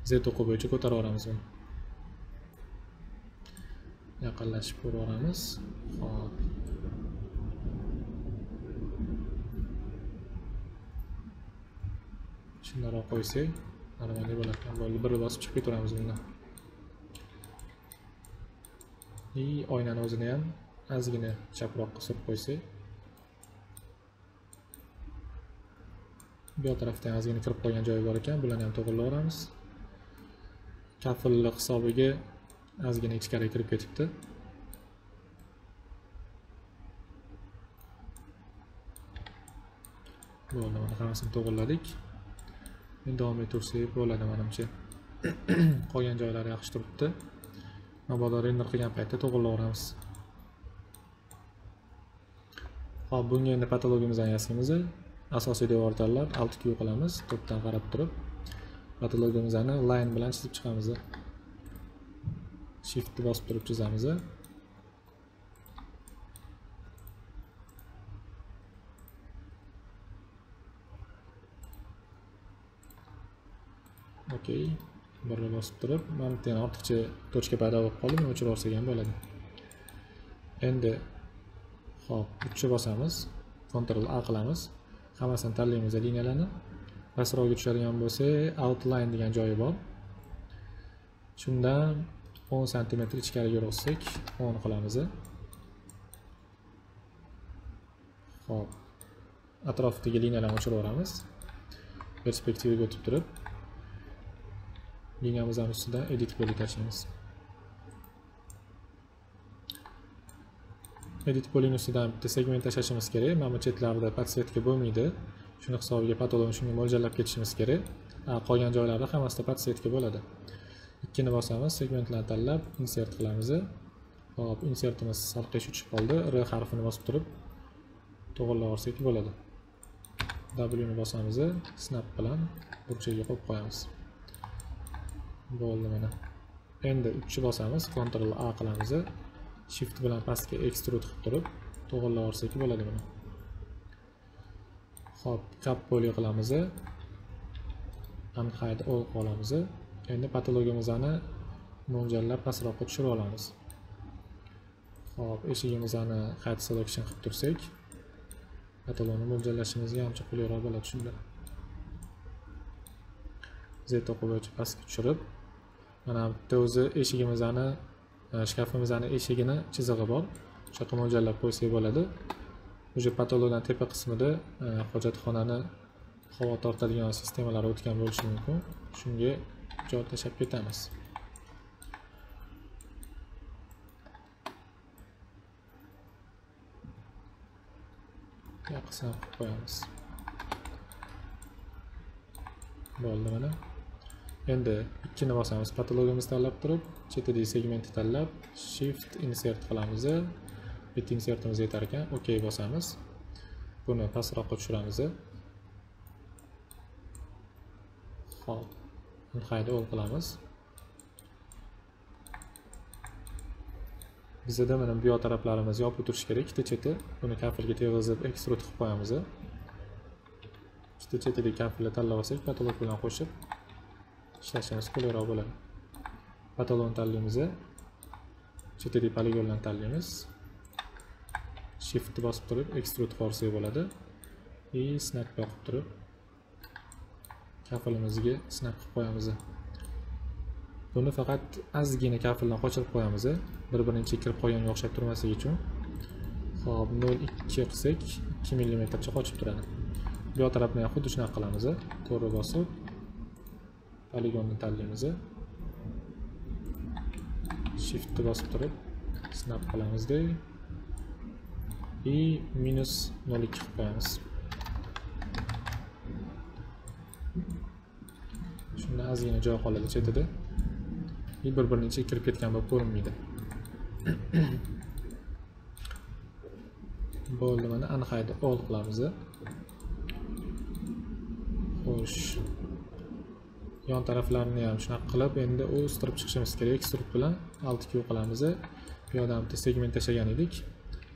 Z o'qi bo'yicha ko'tarib yuboramiz uni Yaqinlashib ko'rib olamiz. Hop. shundaroq qo'ysak normalniy bo'larkan bo'ldi bir bosib chiqib ketaveramiz bundan и oynani o'zini ham ozgina chaproqqa surib qo'ysak bu yoq ozgina kirib qolgan joyi bor ekan bularni ham to'g'irlayveramiz kafillik hisobiga ozgina ichkariga kirib ketibdi. Bo'ldi mana hammasini to'g'irladik endi davom etaversak bo'ladi manimcha. Qolgan joylari yaxshi turibdi. Mabodo render qilgan paytda to'g'irlayveramiz hop bunga endi patologiyamizni yasaymiz asosiy devor tanlab alt q qilamiz to'pdan qarab turib. Patologiyamizni line bilan chizib chiqamiz. Shiftni bosib turib chizamiz. Okey birga bosib turib. Mana bitta yana ortiqcha tochka paydo bo'lib qoldi. Buni o'chirib yuborsak ham bo'ladi. Endi hop uchni bosamiz. Ctrl A qilamiz. Hammasini tanlaymiz liniyalarni pastroqga tushadigan bo'lsa outline degan joyi bor. Shundan 10 santimetr ichkariga o'tsak 10 qilamiz hop atrofidagi liniyalarni o'chirib yuboramiz. Perspektivaga o'tib turib liniyamizni ustidan edit bo'lib tashlaymiz edit polinusidan bitta segment tashlashimiz kerak. Mana bu chetlarida podsetka bo'lmaydi. Shuni hisobiga patologni shunga mo'ljallab ketishimiz kerak. Qolgan joylarda hammasida podsetka bo'ladi. Ikkini bosamiz segmentlarni tanlab insert qilamiz. Hop insertimiz salqish uchib qoldi. R harfini bosib turib to'g'irlab bo'ladi. W ni bosamiz. Snap bilan burchagiga qo'yib qo'yamiz. Bo'ldi mana. Endi 3 bosamiz ctrl a qilamiz. Shift bilan pastga extrude qilib turib to'g'irlab yuborsak bo'ladi buni. Hop cap poly qilamiz unhide all qilamiz endi patologiyamizni mo'ljallab pastroqqa tushirib olamiz. Hop eshigimizni hide selection qilib tursak patologni mo'ljallashimizga ancha qulayroq bo'ladi shunda. Z o'qi bo'yicha pastga tushirib mana bitta o'zi eshigimizni E, shkafimizni eshigini chizig'i bor. O'sha yoqqa mo'ljallab qo'ysak bo'ladi. Уже patologdan tepa qismida e, hojatxonani havo tortadigan sistemalar o'tgan bo'lishi mumkin. Shunga joy tashlab ketamiz. Yoqasini qilib qo'yamiz. Bo'ldi mana. Endi ikkini bosamiz patologimizni tanlab turib chetidagi segmentni tanlab shift insert qilamiz bit insertimiz yetar ekan ok bosamiz. Buni pastroqqa tushiramiz hop hayda ol qilamiz. Bizada mana bu yoq taraflarimiz yopib turishi kerak ikkita cheti. Buni kafilga teg'izib ekstrud qilib qo'yamiz ikkita chetidagi kafilni tanlab olsak patolog bilan qo'shib ishlashimiz qulayroq bo'ladi. Patalon tanlaymiz chetidagi poligonlarni tanlaymiz shiftni bosib turib extrude qilsak bo'ladi. И snap yoqib turib kafilimizga snap qilib qo'yamiz. Buni faqat ozgina kafildan qochirib qo'yamiz. Bir birini kirib qolganga o'xshab turmasligi uchun. Hop nol ikki qilsak ikki millimetrcha qochib turadi. Bu yoq tarafni ham xuddi shunaqa qilamiz. To'g'ri bosib poligonni tanlaymiz shiftni bosib turib snap qilamizda и minus nol ikki qilib qo'yamiz. Shunda ozgina joy qoladi chetida и bir birini ichiga kirib ketgan bo'lib ko'rinmaydi. Bo'ldi mana aniqaydi ol qilamiz xo'sh. Yon taraflarini ham shunaqa qilib endi u o'stirib chiqishimiz kerak. Ekstrud bilan alt q qilamiz bu yoqda bitta segment tashlagan edik.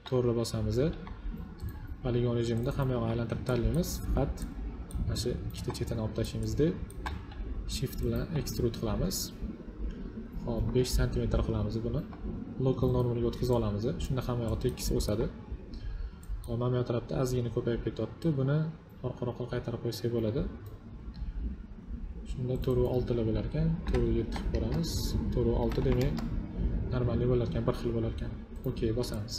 To'g'ri bosamiz poligon rejimida hamma yog'ini aylantirib tanlaymiz. Faqat mana shu ikkita chetini olib tashlaymizda shift bilan extrude qilamiz. Hop besh santimetr qilamiz buni. Local normalga o'tkazib olamiz shunda hamma yog'i tekis o'sadi. Hop mana bu tarafda ozgina ko'payib ketyapti. Buni orqaroqqa qaytarib qo'ysak bo'ladi. Shunda to'rt oltilar bo'lar ekan to'rt yetti qilib ko'ramiz to'rt olti demak normalniy bo'lar ekan bir xil bo'lar ekan okey bosamiz.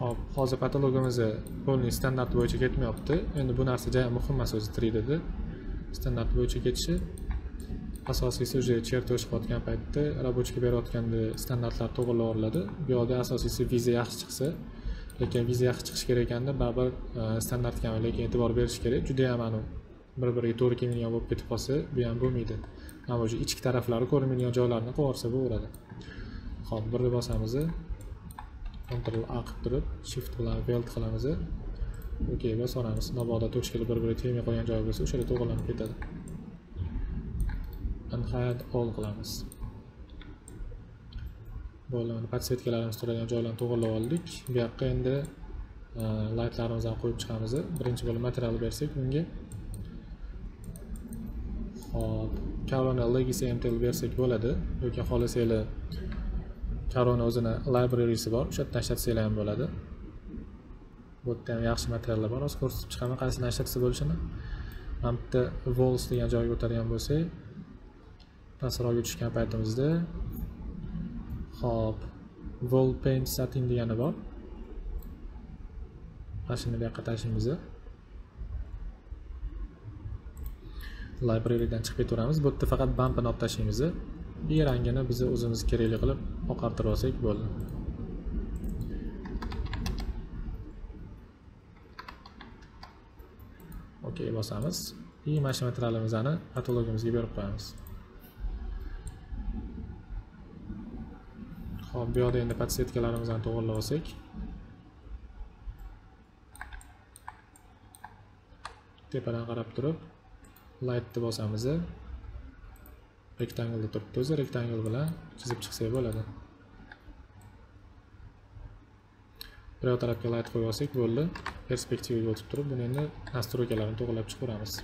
Hop hozir patologimizni polniy standart bo'yicha ketmayapti. Endi bu narsa juda muhim emas o'zi 3dda standart bo'yicha ketishi asosiysi уже chertoj qilayotgan paytda рабочийga berayotganda standartlar to'g'irlab bu yoqda asosiysi viza yaxshi chiqsa lekin viza yaxshi chiqishi kerak ekanda baribir e, standartga lekin e'tibor berish kerak. Judayam anavi bir biriga to'g'ri kelmaydigan bo'lib ketib qolsa bu ham bo'lmaydi mana shu ichki taraflari ko'rinmaydigan joylarini qilibyuborsa bo'laveradi ho'p birni bosamiz Ctrl A qilib turib Shift bilan weld qilamiz. OK bosaveramiz. Mabodo tochkalar bir-biriga tegmay qolgan joyi bo'lsa, o'sha yerda to'g'irlanib ketadi. Unhide all qilamiz. Bo'ldi, mana podsetkalarimiz turadigan joylarni to'g'irlab oldik. Bu yoqqa endi laytlarimizni lightlarimizni ham qo'yib chiqamiz. Birinchi bo'lib material bersak bunga. Hop, Corona Legacy MTL bersak bo'ladi. Yoki xohlasanglar Karoni o'zini librarysi bor o'sha yerdan ishlatsanglar ham bo'ladi. Bu yerda ham yaxshi materiallar bor. Hozir ko'rsatib chiqaman qaysidan ishlatsa bo'lishini. Mana bu yerda vols degan joyga o'tadigan bo'lsak pastroqga tushgan paytimizda hop wall paint satin degani bor. Mana shuni bu yoqqa tashlaymiz librarydan chiqib ketaveramiz bu yerda faqat bampini olib tashlaymiz и rangini biz o'zimiz kerakli qilib oqartirib olsak bo'ldi. Okey bosamiz. И mana shu materialimizni katalogimizga berib qo'yamiz. Ho'p bu yoqda endi podsetkalarimizni to'g'irlab olsak. Tepadan qarab turib lightni bosamiz rektanglda turibdi o'zi rektangl bilan chizib chiqsak bo'ladi. Bir yoq tarafga light qo'yib olsak bo'ldi. Perspektivaga o'tib turib buni endi nastroykalarini to'g'irlab chiqaveramiz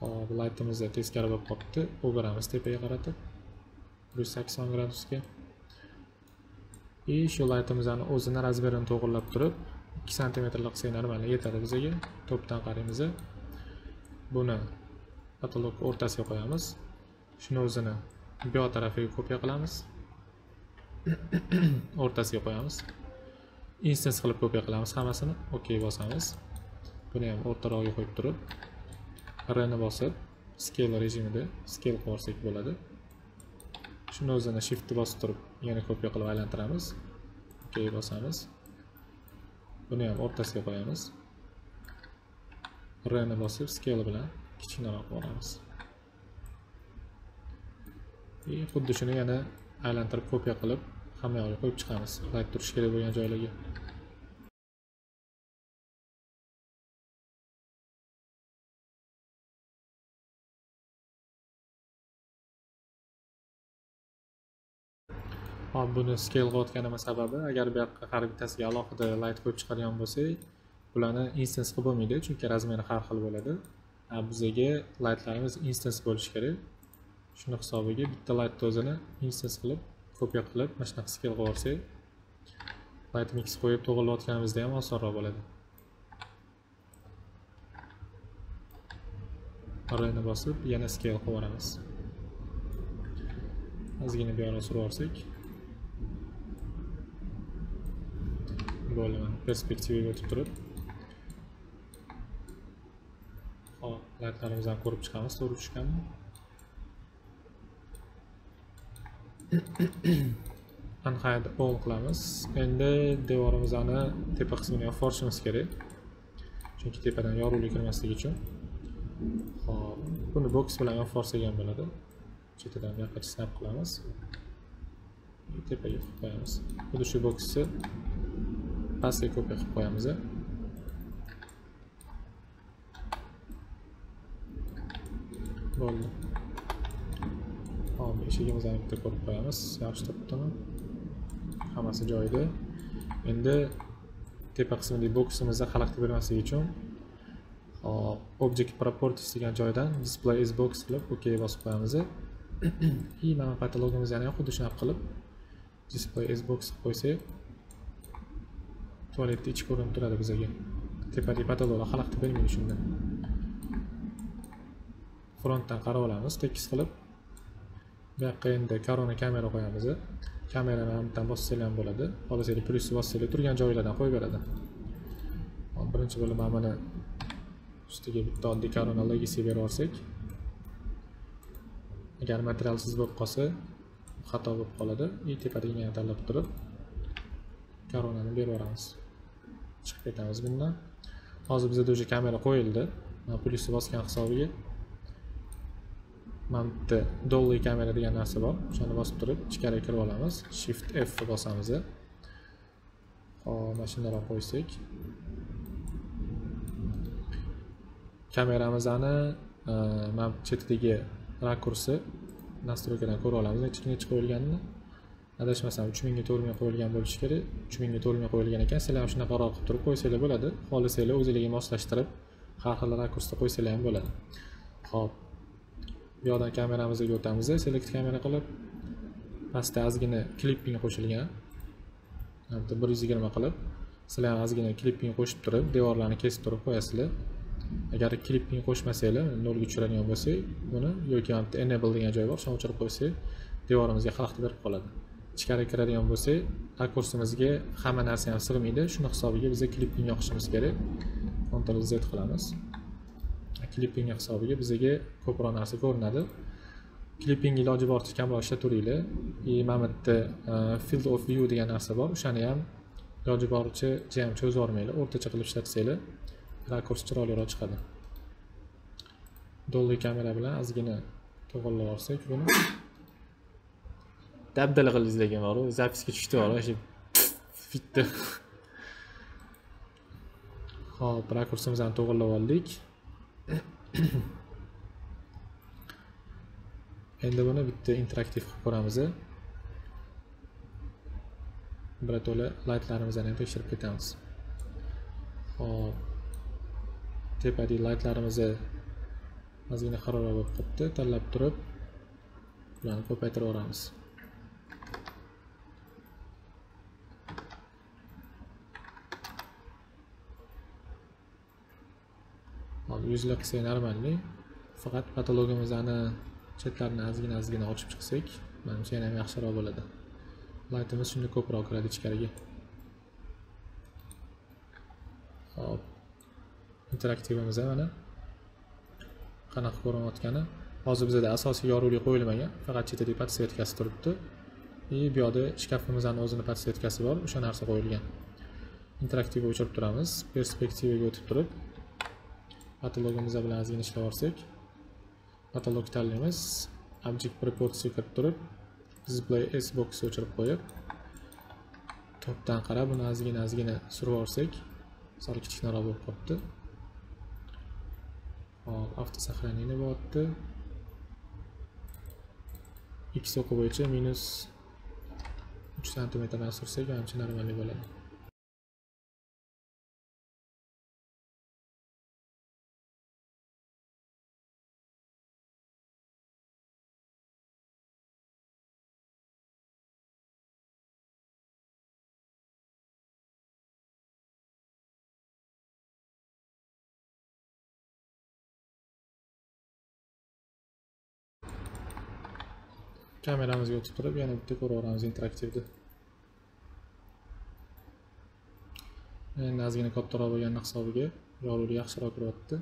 hop lightimiz teskari bo'lib qolibdi. O'giramiz tepaga qaratib bir yuz sakson gradusga. И shu laytimizni o'zini razmerini to'g'irlab turib ikki santimetrlik qilsak normal yetadi bizaga. To'pdan qaraymiz buni katalog o'rtasiga qo'yamiz. Shuni o'zini bu tarafiga kopiya qilamiz. O'rtasiga qo'yamiz. Instance qilib kopiya qilamiz hammasini. Ok bosamiz. Buni ham o'rtaroqqa qo'yib turib r bosib scale rejimida scale qilib yuborsak bo'ladi. Shuni o'zini shiftni bosib turib yana kopiya qilib aylantiramiz. Ok bosamiz. Buni ham o'rtasiga qo'yamiz. R ni bosib scale bilan kichkinaroq boramiz. И xuddi shuni yana aylantirib kopiya qilib hamma yoqga qo'yib chiqamiz. Light turishi kerak bo'lgan joylarga. Hop buni scale qilayotganimiz sababi agar bu yoqqa har bittasiga alohida light qo'yib chiqargan bo'lsak bularni instance qilib bo'lmaydi chunki razmeri har xil bo'ladi. Bizaga lightlarimiz instance bo'lishi kerak. Shuni hisobiga bitta lightni o'zini instance qilib kopiya qilib mana shunaqa scale qilib yuborsak light mix qo'yib to'g'irlayotganimizda ham osonroq bo'ladi. Rni bosib yana scale qilib yuboramiz. Ozgina bu yoqqa surib yuborsak bo'ldi mana perspektivaga o'tib turib. Hop ko'rib chiqamiz to'g'ri tushganmi unhide all qilamiz. Endi devorimizni tepa qismini forishimiz kerak. Chunki tepadan yorug'lik kirmasligi uchun. Hop buni box bilan forsak ham bo'ladi. Chetidan buyoqqa snap qilamiz. Tepaga qilib qo'yamiz. Xuddi shu boksni pastga kopiya qilib qo'yamiz bo'ldi hop eshigimizni bitta ko'rib qo'yamiz yaxshi turibdimi hammasi joyida endi tepa qismidagi boksimizni xalaqit bermasligi uchun hop object properties degan joydan display is box qilib ok bosib qo'yamiz. И mana patologimizni ham xuddi shunaqa qilib display is box qilib qo'ysak tualetni ichi ko'rinib turadi bizaga tepadagi patologlar xalaqit bermaydi shunda. Frontdan qarab olamiz tekis qilib. Bu yoqqa endi korona kamera qo'yamiz. Kamerani ham bitta bossanglar ham bo'ladi. Xohlasanglar plyusni bossanglar turgan joylardan qo'yib beradi. Birinchi bo'lib mana buni ustiga bitta oddiy korona legacy berib yuborsak. Agar materialsiz bo'lib qolsa xato bo'lib qoladi. И tepadagini tanlab turib koronani berib yuboramiz. Chiqib ketamiz bundan. Hozir bizada уже kamera qo'yildi. Plyusni bosgan hisobiga. Mana dolly kamera degan narsa bor. O'shani bosib turib ichkariga kirib olamiz. Shift f bosamiz. Hop mana shundoq qo'ysak kameramizni e, mana chetidagi rakursi nastroykadan ko'rib olamiz. Nechi nechi qo'yilganini. Adashmasam uch mingga to'rt ming qo'yilgan bo'lishi kerak. Uch mingga to'rt ming qo'yilgan ekan. Sizlar ham shunaqaroq qilib turib qo'ysanglar bo'ladi. Xohlasanglar o'zinglarga moslashtirib har xil rakursda qo'ysanglar ham bo'ladi. Ho'p bu yoqdan kameramizga o'tamiz select kamera qilib. Pastda ozgina klipping qo'shilgan. Bitta bir yuz yigirma qilib. Sizlar ham ozgina klipping qo'shib turib devorlarni kesib turib qo'yasizlar. Agar klipping qo'shmasanglar nolga tushiradigan bo'lsak buni yoki bitta enable degan joy bor shuni o'chirib qo'ysak devorimizga xalaqit berib qoladi. Ichkariga kiradigan bo'lsak rakursimizga hamma narsa ham sig'maydi. Shuni hisobiga biza klipping yoqishimiz kerak. Ctrl z qilamiz. Klipping hisobiga bizaga ko'proq narsa ko'rinadi. Klipping iloji boricha kamroq ishlataveringlar и mana bu yerda field of view degan narsa bor. O'shani ham iloji boricha jam cho'zib yubormanglar o'rtacha qilib ishlatsanglar rakurs chiroyliroq chiqadi. Dolly kamera bilan ozgina to'g'irlab olsak buni dabdala qildingiz lekin boru zapiska tushdi boru shu fitni hop rakursimizni to'g'irlab oldik endi buni bitta interaktiv qilib ko'ramiz birato'la laytlarimizni ham tekshirib ketamiz. Hop tepadagi laytlarimizni ozgina xiraroq bo'lib qolibdi. Tanlab turib ularni ko'paytirib yuboramiz yuzlab qilsak normalniy. Faqat patologimizni chetlarini ozgina ozgina ochib chiqsak manimcha yana ham yaxshiroq bo'ladi. Laytimiz shunda ko'proq kiradi ichkariga. Hop. Interaktivimiz mana qanaqa ko'rinayotgani. Hozir bizada asosiy yorug'lik qo'yilmagan faqat chetidagi podsvetkasi turibdi. И bu yoqda shkafimizni o'zini podsvetkasi bor o'sha narsa qo'yilgan. Interaktivni o'chirib turamiz perspektivaga o'tib turib patologimiz bilan ozgina ishlab yuborsak patolog tanlaymiz object propertiesga kirib turib display s boxni o'chirib qo'yib to'pdan qarab buni ozgina ozgina surib yuborsak sal kichikroq bo'lib qolibdi. Hop avtosохранение bo'lyapti x o'qi bo'yicha minus uch santimetrdan sursak ancha normalniy bo'ladi. Kameramizga o'tib turib yana bitta ko'raveramiz interaktivni endi ozgina kattaroq bo'lgani hisobiga yorug'lik yaxshiroq kiryapti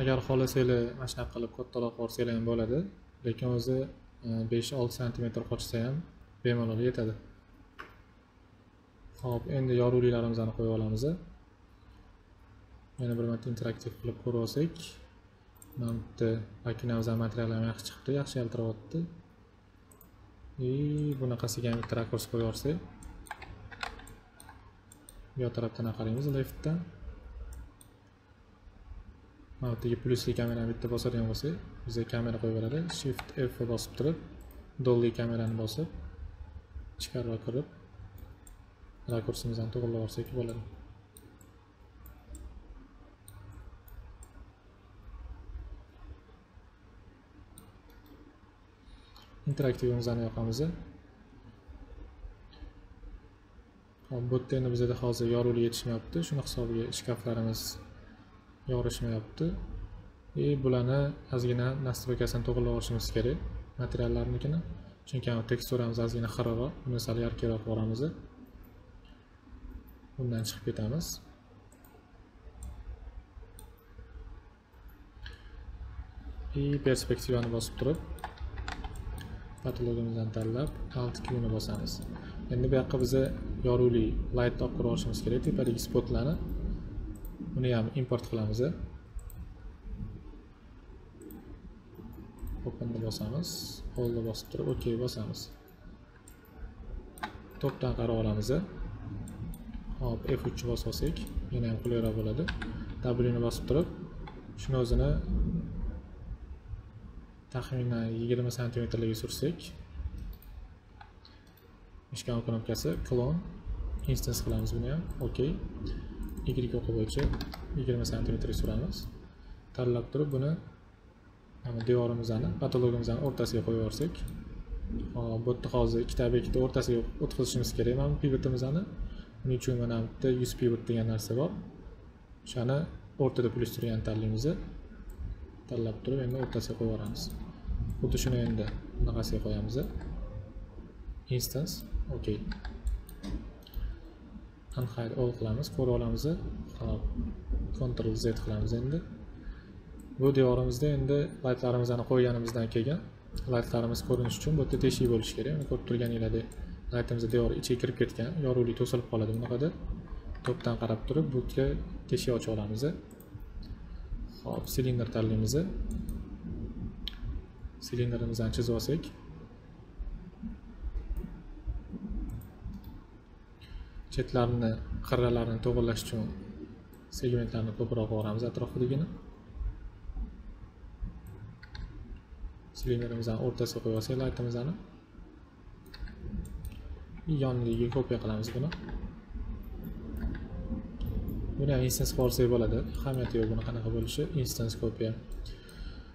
agar xohlasanglar mana shunaqa qilib kattaroq yuborsanglar ham bo'ladi lekin o'zi e, besh olti santimetr qochsa ham bemalol yetadi. Hop endi yorug'liklarimizni qo'yib olamiz yana bir marta interaktiv qilib ko'rib olsak mana bu yerda materiallar ham yaxshi chiqibdi yaxshi yaltiryapti. И bunaqasiga ham bitta rakurs qo'yib yuborsak bu yoq tarafdan qaraymiz leftdan mana bu yerga plyusli kamerani bitta bosadigan bo'lsak bizga kamera qo'yib beradi. Shift f bosib turib dolly kamerani bosib chiqarib va kirib rakursimizni to'g'irlab yuborsak bo'ladi. Interaktivimizni yoqamiz hop bu yerda endi bizada hozir yorug'lik yetishmayapti. Shuni hisobiga shkaflarimiz yorishmayapti. И bularni ozgina настройкасini to'g'irlab olishimiz kerak materiallarnikini. Chunki teksturamiz ozgina xiraroq buni sal yarkroq boramiz bundan chiqib ketamiz. И perspektivani bosib turib. Patologimizdan tanlab alt q bosamiz. Endi bu yoqqa biza yorug'lik light olib kirib olishimiz kerak tepadagi spotlarni. Uni ham import qilamiz openni bosamiz holni bosib turib ok bosamiz. To'pdan qarab olamiz hop f3 bosib olsak yana ham qulayroq bo'ladi. W ni bosib turib shuni o'zini taxminan yigirma santimetrlarga sursak mishkan knopkasi klon instance qilamiz buni ham ok. Y o'qi bo'yicha yigirma santimetrga suramiz. Tanlab turib buni devorimizni patologimizni o'rtasiga qo'yib yuborsak hop bu yerda hozir ikkita obyektni o'rtasiga o'tkazishimiz kerak mana bu pivotimizni. Buning uchun mana bu yerda yuz pivot degan narsa bor. O'shani o'rtada plyus turgan tanlaymiz tanlab turib endi o'rtasiga qo'yib yuboramiz xuddi shuni endi bunaqasiga qo'yamiz instance ok. Unhide all qilamiz ko'rib olamiz hop control z qilamiz endi. Bu devorimizda endi laytlarimizni qo'yganimizdan keyin laytlarimiz ko'rinish uchun bu yerda teshik bo'lishi kerak. Ko'rib turganingizdek laytimiz devor ichiga kirib ketgan yorug'lik to'silib qoladi bunaqada. To'pdan qarab turib bu yerga teshik ochib olamiz hop silindr tanlaymiz silindrimizni chizib olsak chetlarini qirralarini to'g'irlash uchun segmentlarni ko'proq olamiz atrofidagini silindrimizni o'rtasiga qo'yib olsak laytimizni Yonligiga kopiya qilamiz buni. Buni ham instance qilib olsak bo'ladi ahamiyati yo'q buni qanaqa bo'lishi? Instance kopiya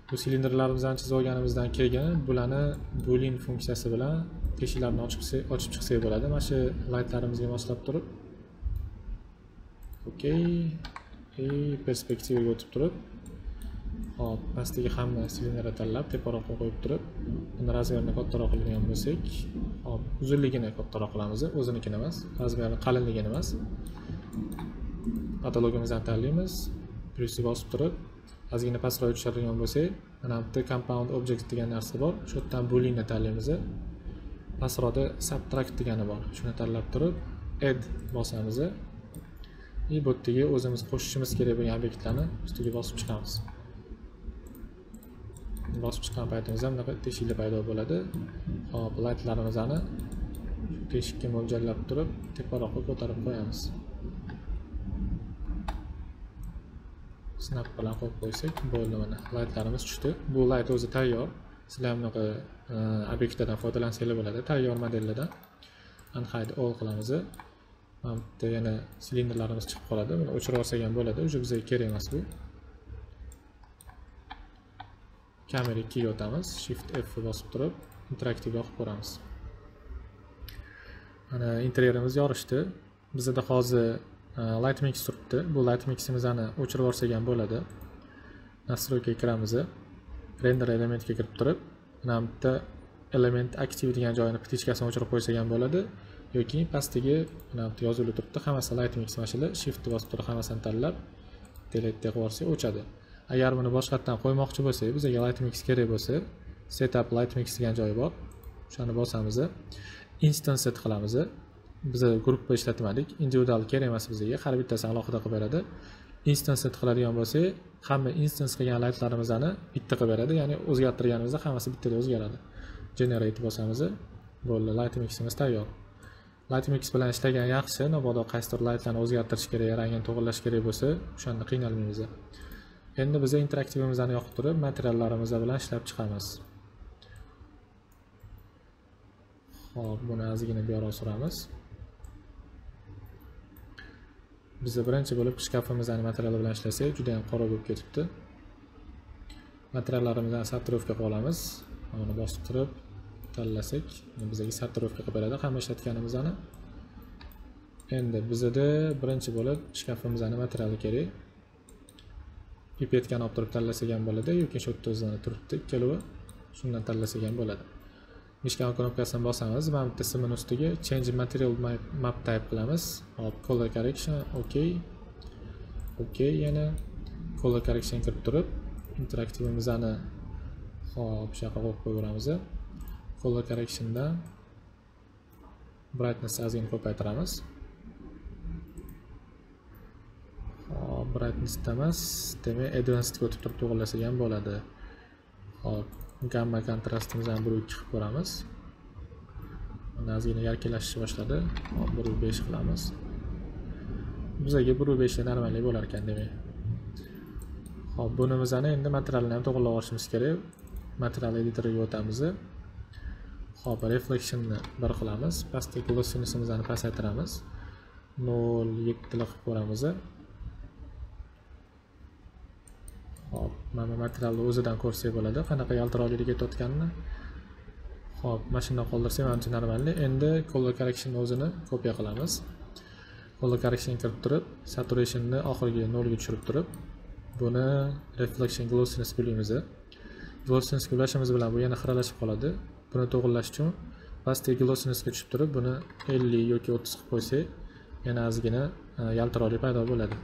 bu silindrlarimizni chizib olganimizdan keyin bularni boolean funksiyasi bilan teshiklarni ochib ochib chiqsak bo'ladi. Mana shu laytlarimizga moslab turib. Ok. И perspektivaga o'tib turib. Hop pastdagi hamma silindrni tanlab teparoqqa qo'yib turib. Uni razmerini kattaroq qiladigan bo'lsak hop uzunligini kattaroq qilamiz o'zinikini emas razmeri qalinligini emas. Patologimizni tanlaymiz. Plyusni bosib turib ozgina pastroq tushadigan bo'lsak mana bu yerda compound object degan narsa bor. Shu yerdan booleanni tanlaymiz pastroqda subtract degani bor. Shuni tanlab turib add bosamiz и bu yerdagi o'zimiz qo'shishimiz kerak bo'lgan obyektlarni ustiga bosib chiqamiz. Bosib chiqqan paytimizda bunaqa teshiklar paydo bo'ladi. Hop lightlarimizni teshikka mo'ljallab turib teparoqqa ko'tarib qo'yamiz. Snap bilan qo'yib qo'ysak bo'ldi mana laytlarimiz tushdi. Bu layt o'zi tayyor. Sizlar bunaqa e, foydalansanglar bo'ladi. Tayyor modellardan. Unhide all qilamiz. Mana bitta yana silindrlarimiz chiqib qoladi. Buni o'chirib yuborsak ham bo'ladi. Уже bizga kerak emas bu. Kamera ikkiga o'tamiz shift f bosib turib interaktivga qilib ko'ramiz. Mana interyerimiz yorishdi. Bizada hozir Э, lightmix turibdi. Bu lightmiximizni o'chirib yuborsak ham bo'ladi. Nastroyka kiramiz render elementga kirib turib mana bitta element active degan joyini птичкасini o'chirib qo'ysak ham bo'ladi. Yoki pastdagi mana bu yozuvli turibdi. Hammasi lightmix mana shular shift bosib turib hammasini tanlab delete deb yuborsak o'chadi. Agar buni boshqatdan qo'ymoqchi bo'lsak bizga lightmix kerak bo'lsa setup lightmix degan joyi bor. O'shani bosamiz instance set qilamiz biz gruppa ishlatmadik individual kerak emas bizga. Har bittasini alohida qilib beradi. Instance qiladigan bo'lsak hamma instance qilgan laytlarimizni bitta qilib beradi. Ya'ni o'zgartirganimizda hammasi bittada o'zgaradi. Generate bosamiz bo'ldi. Light miximiz tayyor. Light mix bilan ishlagan yaxshi mabodo qaysidir laytlarni o'zgartirish kerak rangini to'g'irlash kerak bo'lsa o'shanda qiynalmaymiz. Endi biz interaktivimizni yoqib turib materiallarimiz bilan ishlab chiqamiz. Hop buni ozgina buyoqroq suramiz. Biz birinchi bo'lib shkafimizni materiali bilan ishlasak juda yam qora bo'lib ketibdi. Materiallarimizni sortirovka qilib olamiz uni bosib turib tanlasak. Bizga sortirovka qilib beradi hamma ishlatganimizni endi bizada birinchi bo'lib shkafimizni materiali kerak. Pipetkani olib turib tanlasak ham bo'ladi yoki shu yerda o'zini turibdi ikkalovi shundan tanlasak ham bo'ladi. Mishkan knopkasini bosamiz mana bitta simini ustiga change material map type qilamiz. Hop color correction ok. Ok yana color correction kirib turib interaktivimizni hop shu yoqqa qo'yib qo'yaveramiz. Color correctiondan brightness ozgina ko'paytiramiz. Hop brightnessda emas demak advancedga o'tib turib to'g'irlasak ham bo'ladi. Hop. Gamma kontrastimizni ham bir uch qilib ko'ramiz. Mana ozgina yarqilashishni boshladi. Hop bir besh qilamiz. Bizaga bir beshda normalniy bo'lar ekan demak. Hop bunimizni endi materialni ham to'g'irlab olishimiz kerak. Material editoriga o'tamiz. Hop reflectionni bir qilamiz. Pastda glossinusimizni pasaytiramiz. Nol yettili qilib ko'ramiz. Hop mana materialni o'zidan ko'rsak bo'ladi. Qanaqa yaltiroqlik ketayotganini hop mana shunday qoldirsak manimcha normalniy endi color correction o'zini kopiya qilamiz. Color correction kirib turib saturationni oxirgi nolga tushirib turib buni reflection glossiness belgimiz glossiness ulashimiz bilan bu yana xiralashib qoladi. Buni to'g'irlash uchun pastdagi glossinessga tushib turib buni ellik yoki o'ttiz qilib qo'ysak yana ozgina e, yaltiroqlik paydo bo'ladi.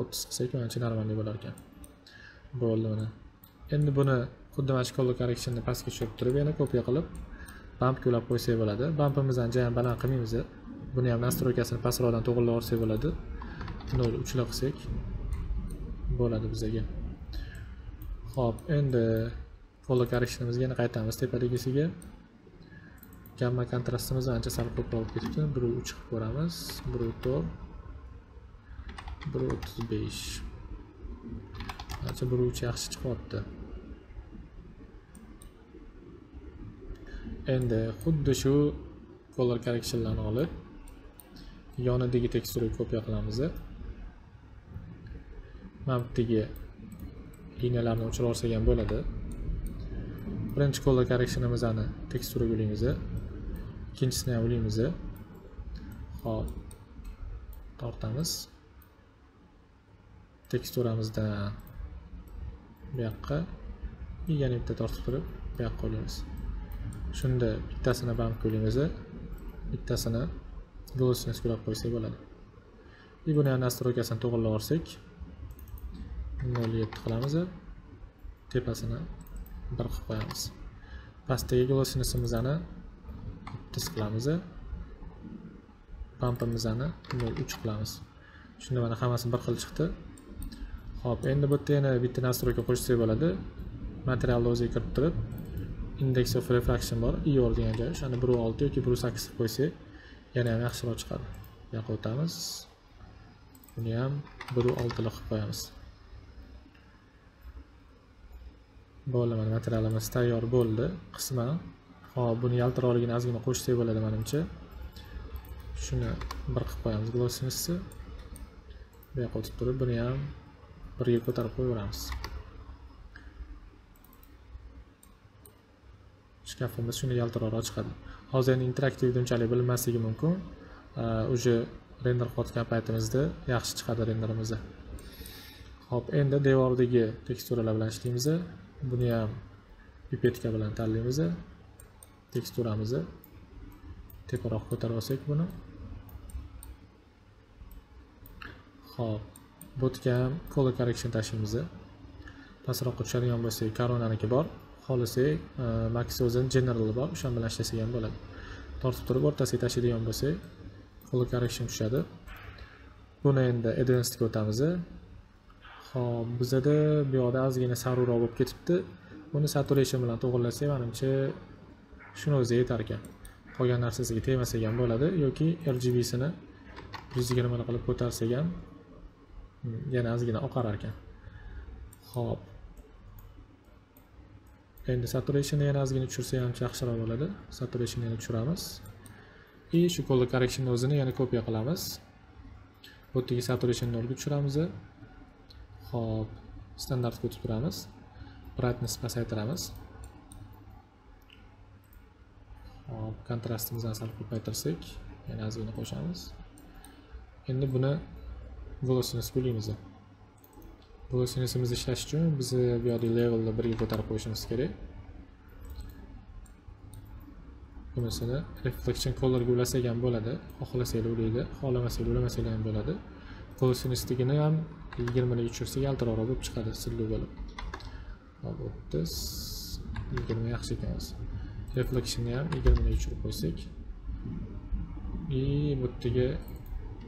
O'ttiz qilsak manimcha normalniy bo'lar ekan. Bo'ldi mana endi buni xuddi mana shu color correctionni pastga tushirib turib yana kopiya qilib bampga ulab qo'ysak bo'ladi. Bampimizni jayam baland qilmaymiz. Buni ham настройкасini pastroqdan to'g'irlab yuborsak bo'ladi. Nol uchla qilsak bo'ladi bizaga ho'p endi color correctionimizga yana qaytamiz tepaligisiga gamma kontrastimiz ancha sal ko'proq bo'lib ketibdi. Bir uch qilib ko'ramiz. Bir to'rt. Bir o'ttiz besh. Acha buruvchi yaxshi chiqyapti. Endi xuddi shu color correctionlarni olib yonidagi teksturaga kopiya qilamiz. Mana bu yerdagi liniyalarni o'chirib olsak ham bo'ladi. Birinchi color correctionimizni teksturaga ulaymiz. Ikkinchisini ham ulaymiz. Hop. Tortamiz. Teksturamizdan bu yoqqa yana bitta tortib turib bu yoqqa qo'yamiz shunda bittasini bank qo'yamiz bittasini glossini ulab qo'ysak bo'ladi. И buni ham настройкасini to'g'irlab yuborsak nol yetti qilamiz tepasini bir qilib qo'yamiz. Pastdagi glossinusimizni o'ttiz qilamiz pampimizni nol uch qilamiz. Shunda mana hammasi bir xil chiqdi. Xo'p, endi bu yerda yana bitta настройка qo'shsak bo'ladi. Materialni o'ziga kirib turib, index of refraction bor. Ior degan joy o'shani bir olti yoki bir sakkiz qilib qo'ysak yana ham yaxshiroq chiqadi. Bu yoqqa o'tamiz. Buni ham bir lik qilib qo'yamiz. Bo'ldi mana materialimiz tayyor bo'ldi. Qisman. Hop buni yaltiroqligini ozgina qo'shsak bo'ladi manimcha. Shuni bir qilib qo'yamiz glossiness. bu yoqqa o'tib turib buni ham birga ko'tarib qo'yaveramiz shkafimiz shuni yaltiroqroq chiqadi. Hozir endi interaktivda unchalik bilinmasligi mumkin. Уже render qilayotgan paytimizda yaxshi chiqadi renderimiz ho'p endi devordagi teksturalar bilan ishlaymiz. Buni ham pipetka bilan tanlaymiz. Teksturamizni teparoq ko'tarib olsak buni. Ho'p. Botga color correction tashlaymiz pastroqqa tushadigan bo'lsak koronaniki bor. Xohlasak e, max o'zini general bor. O'sha bilan ishlasak ham bo'ladi. Tortib turib o'rtasiga tashlaydigan bo'lsak color correction tushadi. Buni endi advancedga o'tamiz. Ho'p bizada bu yoqda ozgina saruvroq bo'lib ketibdi. Buni saturation bilan to'g'irlasak manimcha shuni o'zi yetar ekan. Qolgan narsasiga tegmasak ham bo'ladi. Yoki rgbsini yuz yigirmani qilib ko'tarsak ham yana ozgina oqarar ekan ho'p endi saturationni yana ozgina tushirsa ham yaxshiroq bo'ladi. Saturationni yana tushiramiz. И shu color correctionni o'zini yana kopiya qilamiz. Bu yerdagi saturation nolga tushiramiz. Hop standartga o'tib turamiz. Brightness pasaytiramiz. Hop kontrastimizni sal ko'paytirsak yana ozgina qo'shamiz. Endi buni glossiness qo'yamiz glossinessimiz ishlash uchun biz bu yoqdagi levelni birga ko'tarib qo'yishimiz kerak bunisini reflection colorga ulasak ham bo'ladi xohlasanglar ulaydi xohlamasanglar ulamasanglar ham bo'ladi glossinessligini ham yigirmaga tushirsak yaltiroqroq bo'lib chiqadi silli bo'lib hop o'ttiz yigirma yaxshi ekan reflectionni ham yigirmaga tushirib qo'ysak и bu yerdagi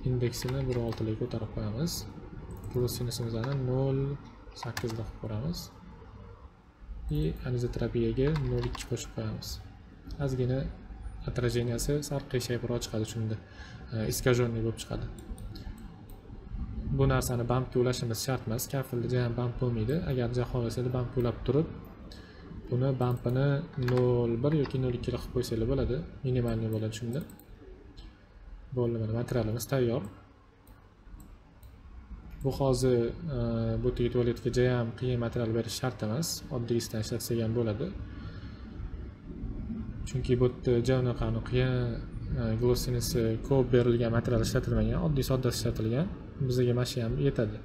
indeksini bir oltilarga ko'tarib qo'yamiz. Glossinessimizni nol sakkizda qilib ko'ramiz и anizotropiyaga nol ikki qo'shib qo'yamiz. Ozgina отраженияsi sal qiyshayibroq chiqadi shunda. E, Искаженный bo'lib chiqadi. Bu narsani bampga ulashimiz shart emas. Kafilda jayam bamp bo'lmaydi. Agar xohlasanglar bampga ulab turib buni bampini nol bir yoki nol ikki qilib qo'ysanglar bo'ladi. Minimalniy bo'ladi shunda. Bo'ldi mana materialimiz tayyor. Bu hozir e, bu yerga tualetga jayam qiyin material berish shart emas oddiysidan ishlatsak ham bo'ladi. Chunki bu yerda ja unaqani qiyin e, glossinisi ko'p berilgan material ishlatilmagan oddiy soddasi ishlatilgan. Bizga mana shu ham yetadi.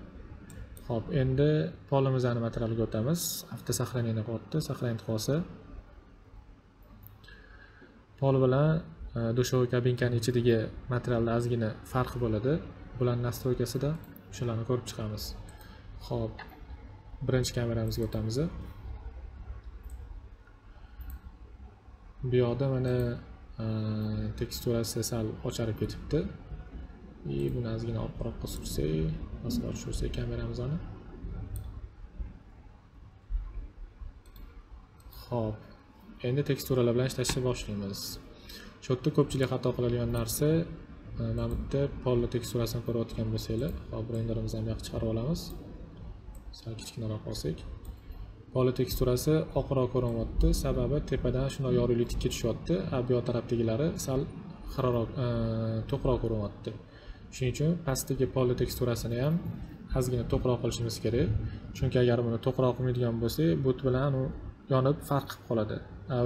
Ho'p endi polimizani materialiga o'tamiz. Avtosahranение qilyapti сохранить qilsa pol bilan Э, dushovой kabinkani ichidagi materialda ozgina farqi bo'ladi. Bularni настройкасida o'shalarni ko'rib chiqamiz. Ho'p birinchi kameramizga o'tamiz. Bu yoqda mana e, teksturasi sal ocharib ketibdi. И buni ozgina orqaroqqa sursak pastroq tushirsak kameramizni ho'p endi teksturalar bilan ishlashni boshlaymiz. Shu yerda ko'pchilik xato qiladigan narsa e, mana bu yerda polni teksturasini ko'rayotgan bo'lsanglar hop renderimizni ham yoqqa chiqarib olamiz. Sal kichkinaroq olsak poli teksturasi oqroq ko'rinyapti sababi tepadan shunday yorug'lik tikka tushyapti a bu yoq tarafdagilari sal xiraroq e, to'qroq ko'rinyapti shuning uchun pastdagi poli teksturasini ham ozgina to'qroq qilishimiz kerak. Chunki agar buni to'qroq qilmaydigan bo'lsak but bilan u yonib farq qilib qoladi.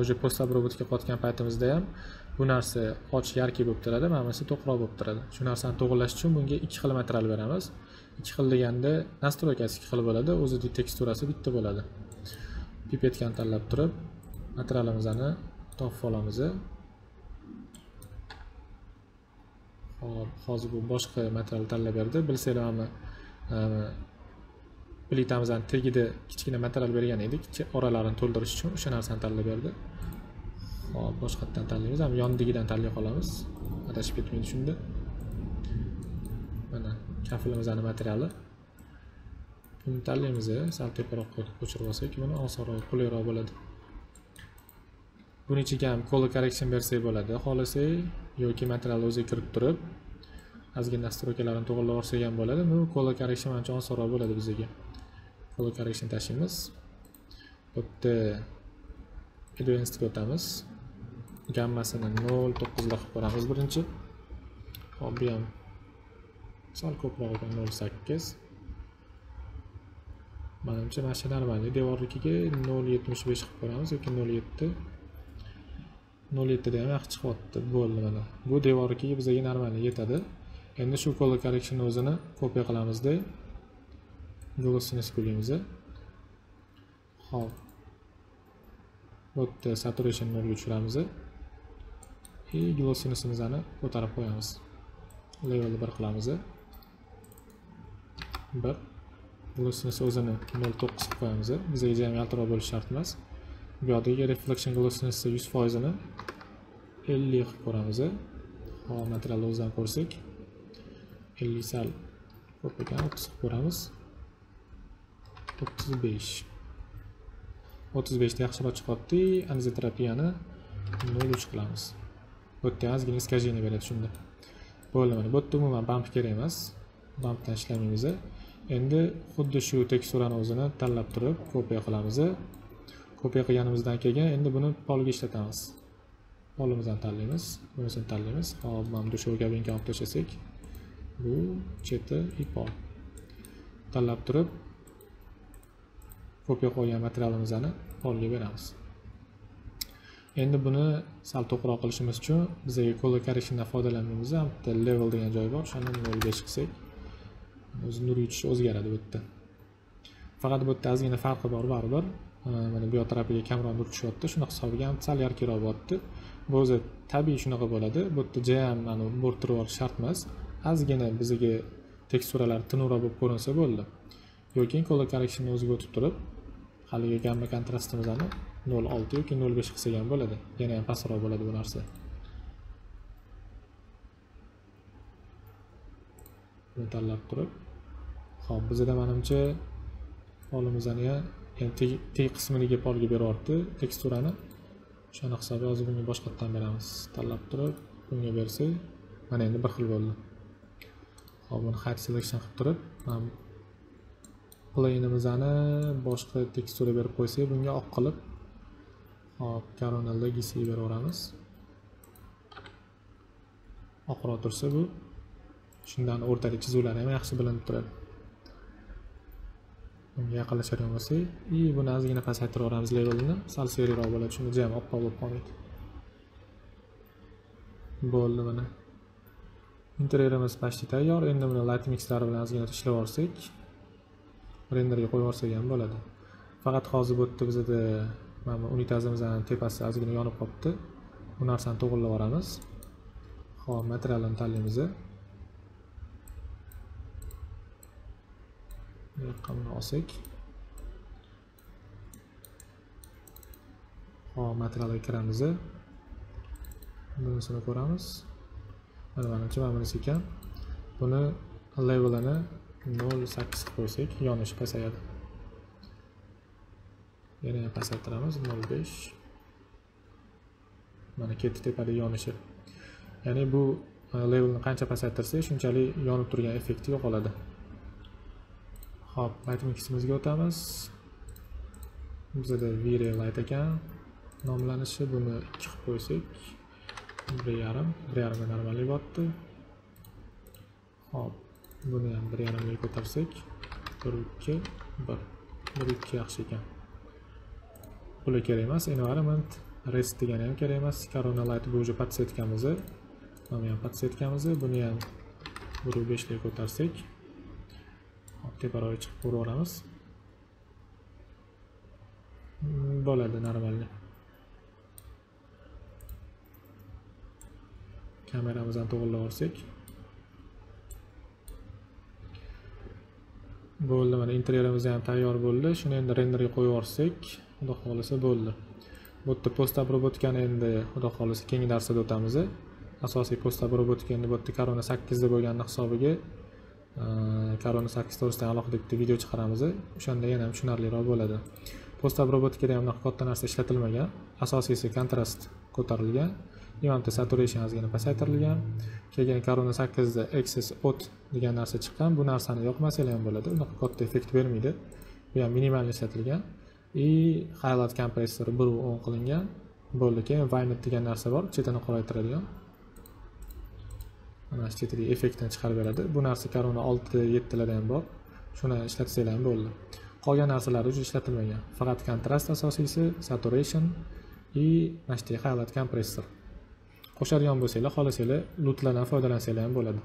Уже post обработка qilayotgan paytimizda ham bu narsa och yarki bo'lib turadi mana bunisi to'qroq bo'lib turadi. Shu narsani to'g'irlash uchun bunga ikki xil material beramiz. Ikki xil deganda nastroykasi ikki xil bo'ladi o'zini teksturasi bitta bo'ladi. Pipetkani tanlab turib materialimizni topib olamiz. Hop hozir bu boshqa material tanlab berdi. Bilsanglar mana plitamizni tagida kichkina material bergan edik. Oralarini to'ldirish uchun o'sha narsani tanlab berdi. Hop boshqatdan tanlaymiz ham yonidagidan tanlay qolamiz. Adashib ketmaydi shunda mana kafilimizni materiali. Buni tanlaymiz sal teparoq ko'chirib olsak buni osonroq qulayroq bo'ladi. Buni ichiga ham color correction bersak bo'ladi. Xohlasak yoki material o'ziga kirib turib ozgina nastroykalarni to'g'irlab yuborsak ham bo'ladi. Bu color correction manimcha osonroq bo'ladi bizga. Color correction tashlaymiz bu yerda advancedga o'tamiz gammasini nol to'qqizda qilib ko'ramiz birinchi hop bu ham sal ko'proq ekan nol sakkiz. Manimcha mana shu normalniy devornikiga nol yetmish besh qilib ko'ramiz yoki nol yetti. Nol yettida ham yaxshi chiqyapti bo'ldi mana. Bu devornikiga bizga normalniy yetadi. Endi shu color correction o'zini kopiya qilamizda glossini qo'yamiz hop e. bu yerda saturation nolga tushiramiz e. и glossinimizni ko'tarib qo'yamiz levelni bir qilamiz bir glossiness o'zini nol to'qqiz qilib qo'yamiz bizga jam yaltiroq bo'lishi shart emas bu yoqdagi reflection glossiness yuz foizini ellik qilib ko'ramiz hop materialni o'zidan ko'rsak ellik sal ko'p ekan o'ttiz qilib ko'ramiz o'ttiz besh o'ttiz beshda yaxshiroq chiqyapti anizoterapiyani nol uch qilamiz bu yerda ozgina искажение beradi shunda bo'ldi mana bu yerda umuman bamp kerak emas. Bampdan ishlamaymiz endi xuddi shu teksturani o'zini tanlab turib kopiya qilamiz. Kopiya qilganimizdan keyin endi buni polga ishlatamiz. Polimizni tanlaymiz bunisini tanlaymiz. Hop mana bu shu gabinka olib tashlasak bu cheti i pol tanlab turib kopiya qilgan materialimizni polga beramiz. Endi buni sal to'qroq qilishimiz uchun bizga color correctiondan foydalanmaymiz bu bitta level degan joy bor. O'shani nolga chiqsak qilsak. O'zi nur yutishi o'zgaradi bu yerda. Faqat bu yerda ozgina farqi bor baribir. Mana bu yoq tarafiga kamroq nur tushyapti. Shuni hisobiga ham sal yarkiroq bo'lyapti bu o'zi tabiiy shunaqa bo'ladi. Bu yerda jayam mana bo'rttirib olish shart emas. Ozgina bizga teksturalar tinuvroq bo'lib ko'rinsa bo'ldi. Yoki color correctionni o'ziga o'tib turib haligi gamma kontrastimizni nol olti yoki nol besh qilsak ham bo'ladi. Yana ham pastroq bo'ladi bu narsa. Buni tanlab turib ho'p bizada manimcha polimizni ham t qisminiga polga beryapti teksturani o'shani hisobiga hozir bunga boshqatdan beramiz. Tanlab turib bunga bersak mana endi bir xil bo'ldi. Hop buni hide selection qilib turib planeimizni boshqa tekstura berib qo'ysak bunga oq qilib hop corona legacy beraveramiz oqroq tursa bu shundan o'rtadagi chizuvlari ham yaxshi bilinib turadi. Bunga yaqinlashadigan bo'lsak и buni ozgina pasaytiraveramiz levelni levelini sal seriyroq bo'ladi shunda ham oppoq bo'lib qolmaydi. Bo'ldi mana interyerimiz почти tayyor endi buni light mixlari bilan ozgina ishlab yuborsak renderga qo'yib yuborsak ham bo'ladi. Faqat hozir bu yerda bizada mana bu unitazimizni tepasi ozgina yonib qolibdi bu narsani to'g'irlab yuboramiz hop materialni tanlaymiz raqamni olsak hop materialga kiramiz bunisini ko'ramiz mana manimcha mana bunisi ekan buni levelini nol sakkiz qilib qo'ysak yonishi pasayadi yana ham pasaytiramiz nol besh mana ketdi tepada yonishi ya'ni bu e, levelni qancha pasaytirsak shunchalik yonib turgan effekti yo'qoladi. Hop light miximizga o'tamiz. Bizada vire light ekan. Nomlanishi buni ikki qilib qo'ysak bir yarim bir yarimga normalniy bo'lyapti hop buni ham bir yarimga ko'tarsak bir ikki bir bir ikki yaxshi ekan. Puli kerak emas environment rest degani ham kerak emas. Corona light bu уже подсветкamiz mana ham подсветкamiz buni ham bir beshga ko'tarsak teparoqga chiqib ko'raveramiz mm, bo'ladi normalniy kameramizni to'g'irlab yuborsak bo'ldi mana interyerimiz ham tayyor bo'ldi. Shuni endi renderga qo'yib yuborsak. Xudo xohlasa bo'ldi. Bu yerda post обработкani endi xudo xohlasa keyingi darsda o'tamiz asosiy post обработка endi bu yerda korona sakkizda bo'lganini hisobiga korona sakkiz to'g'risida alohida bitta video chiqaramiz o'shanda yana ham tushunarliroq bo'ladi. Post обработкада ham unaqa katta narsa ishlatilmagan. Asosiysi kontrast ko'tarilgan. И saturation ozgina pasaytirilgan. Keyin korona sakkizda excess ot degan narsa chiqqan. Bu narsani yoqmasanglar ham bo'ladi. Unaqa katta effekt bermaydi. Bu ham minimal ishlatilgan. И highlight compressor bir on qilingan bo'ldi keyin vinet degan narsa bor chetini qoraytiradigan mana shu chetidagi effektni chiqarib beradi bu narsa korona olti yettilarda ham bor shuni ishlatsanglar ham bo'ldi qolgan narsalar уже ishlatilmagan faqat kontrast asosiysi saturation и mana shu highlight compressor. Qo'shadigan bo'lsanglar xohlasanglar lutlardan foydalansanglar ham bo'ladi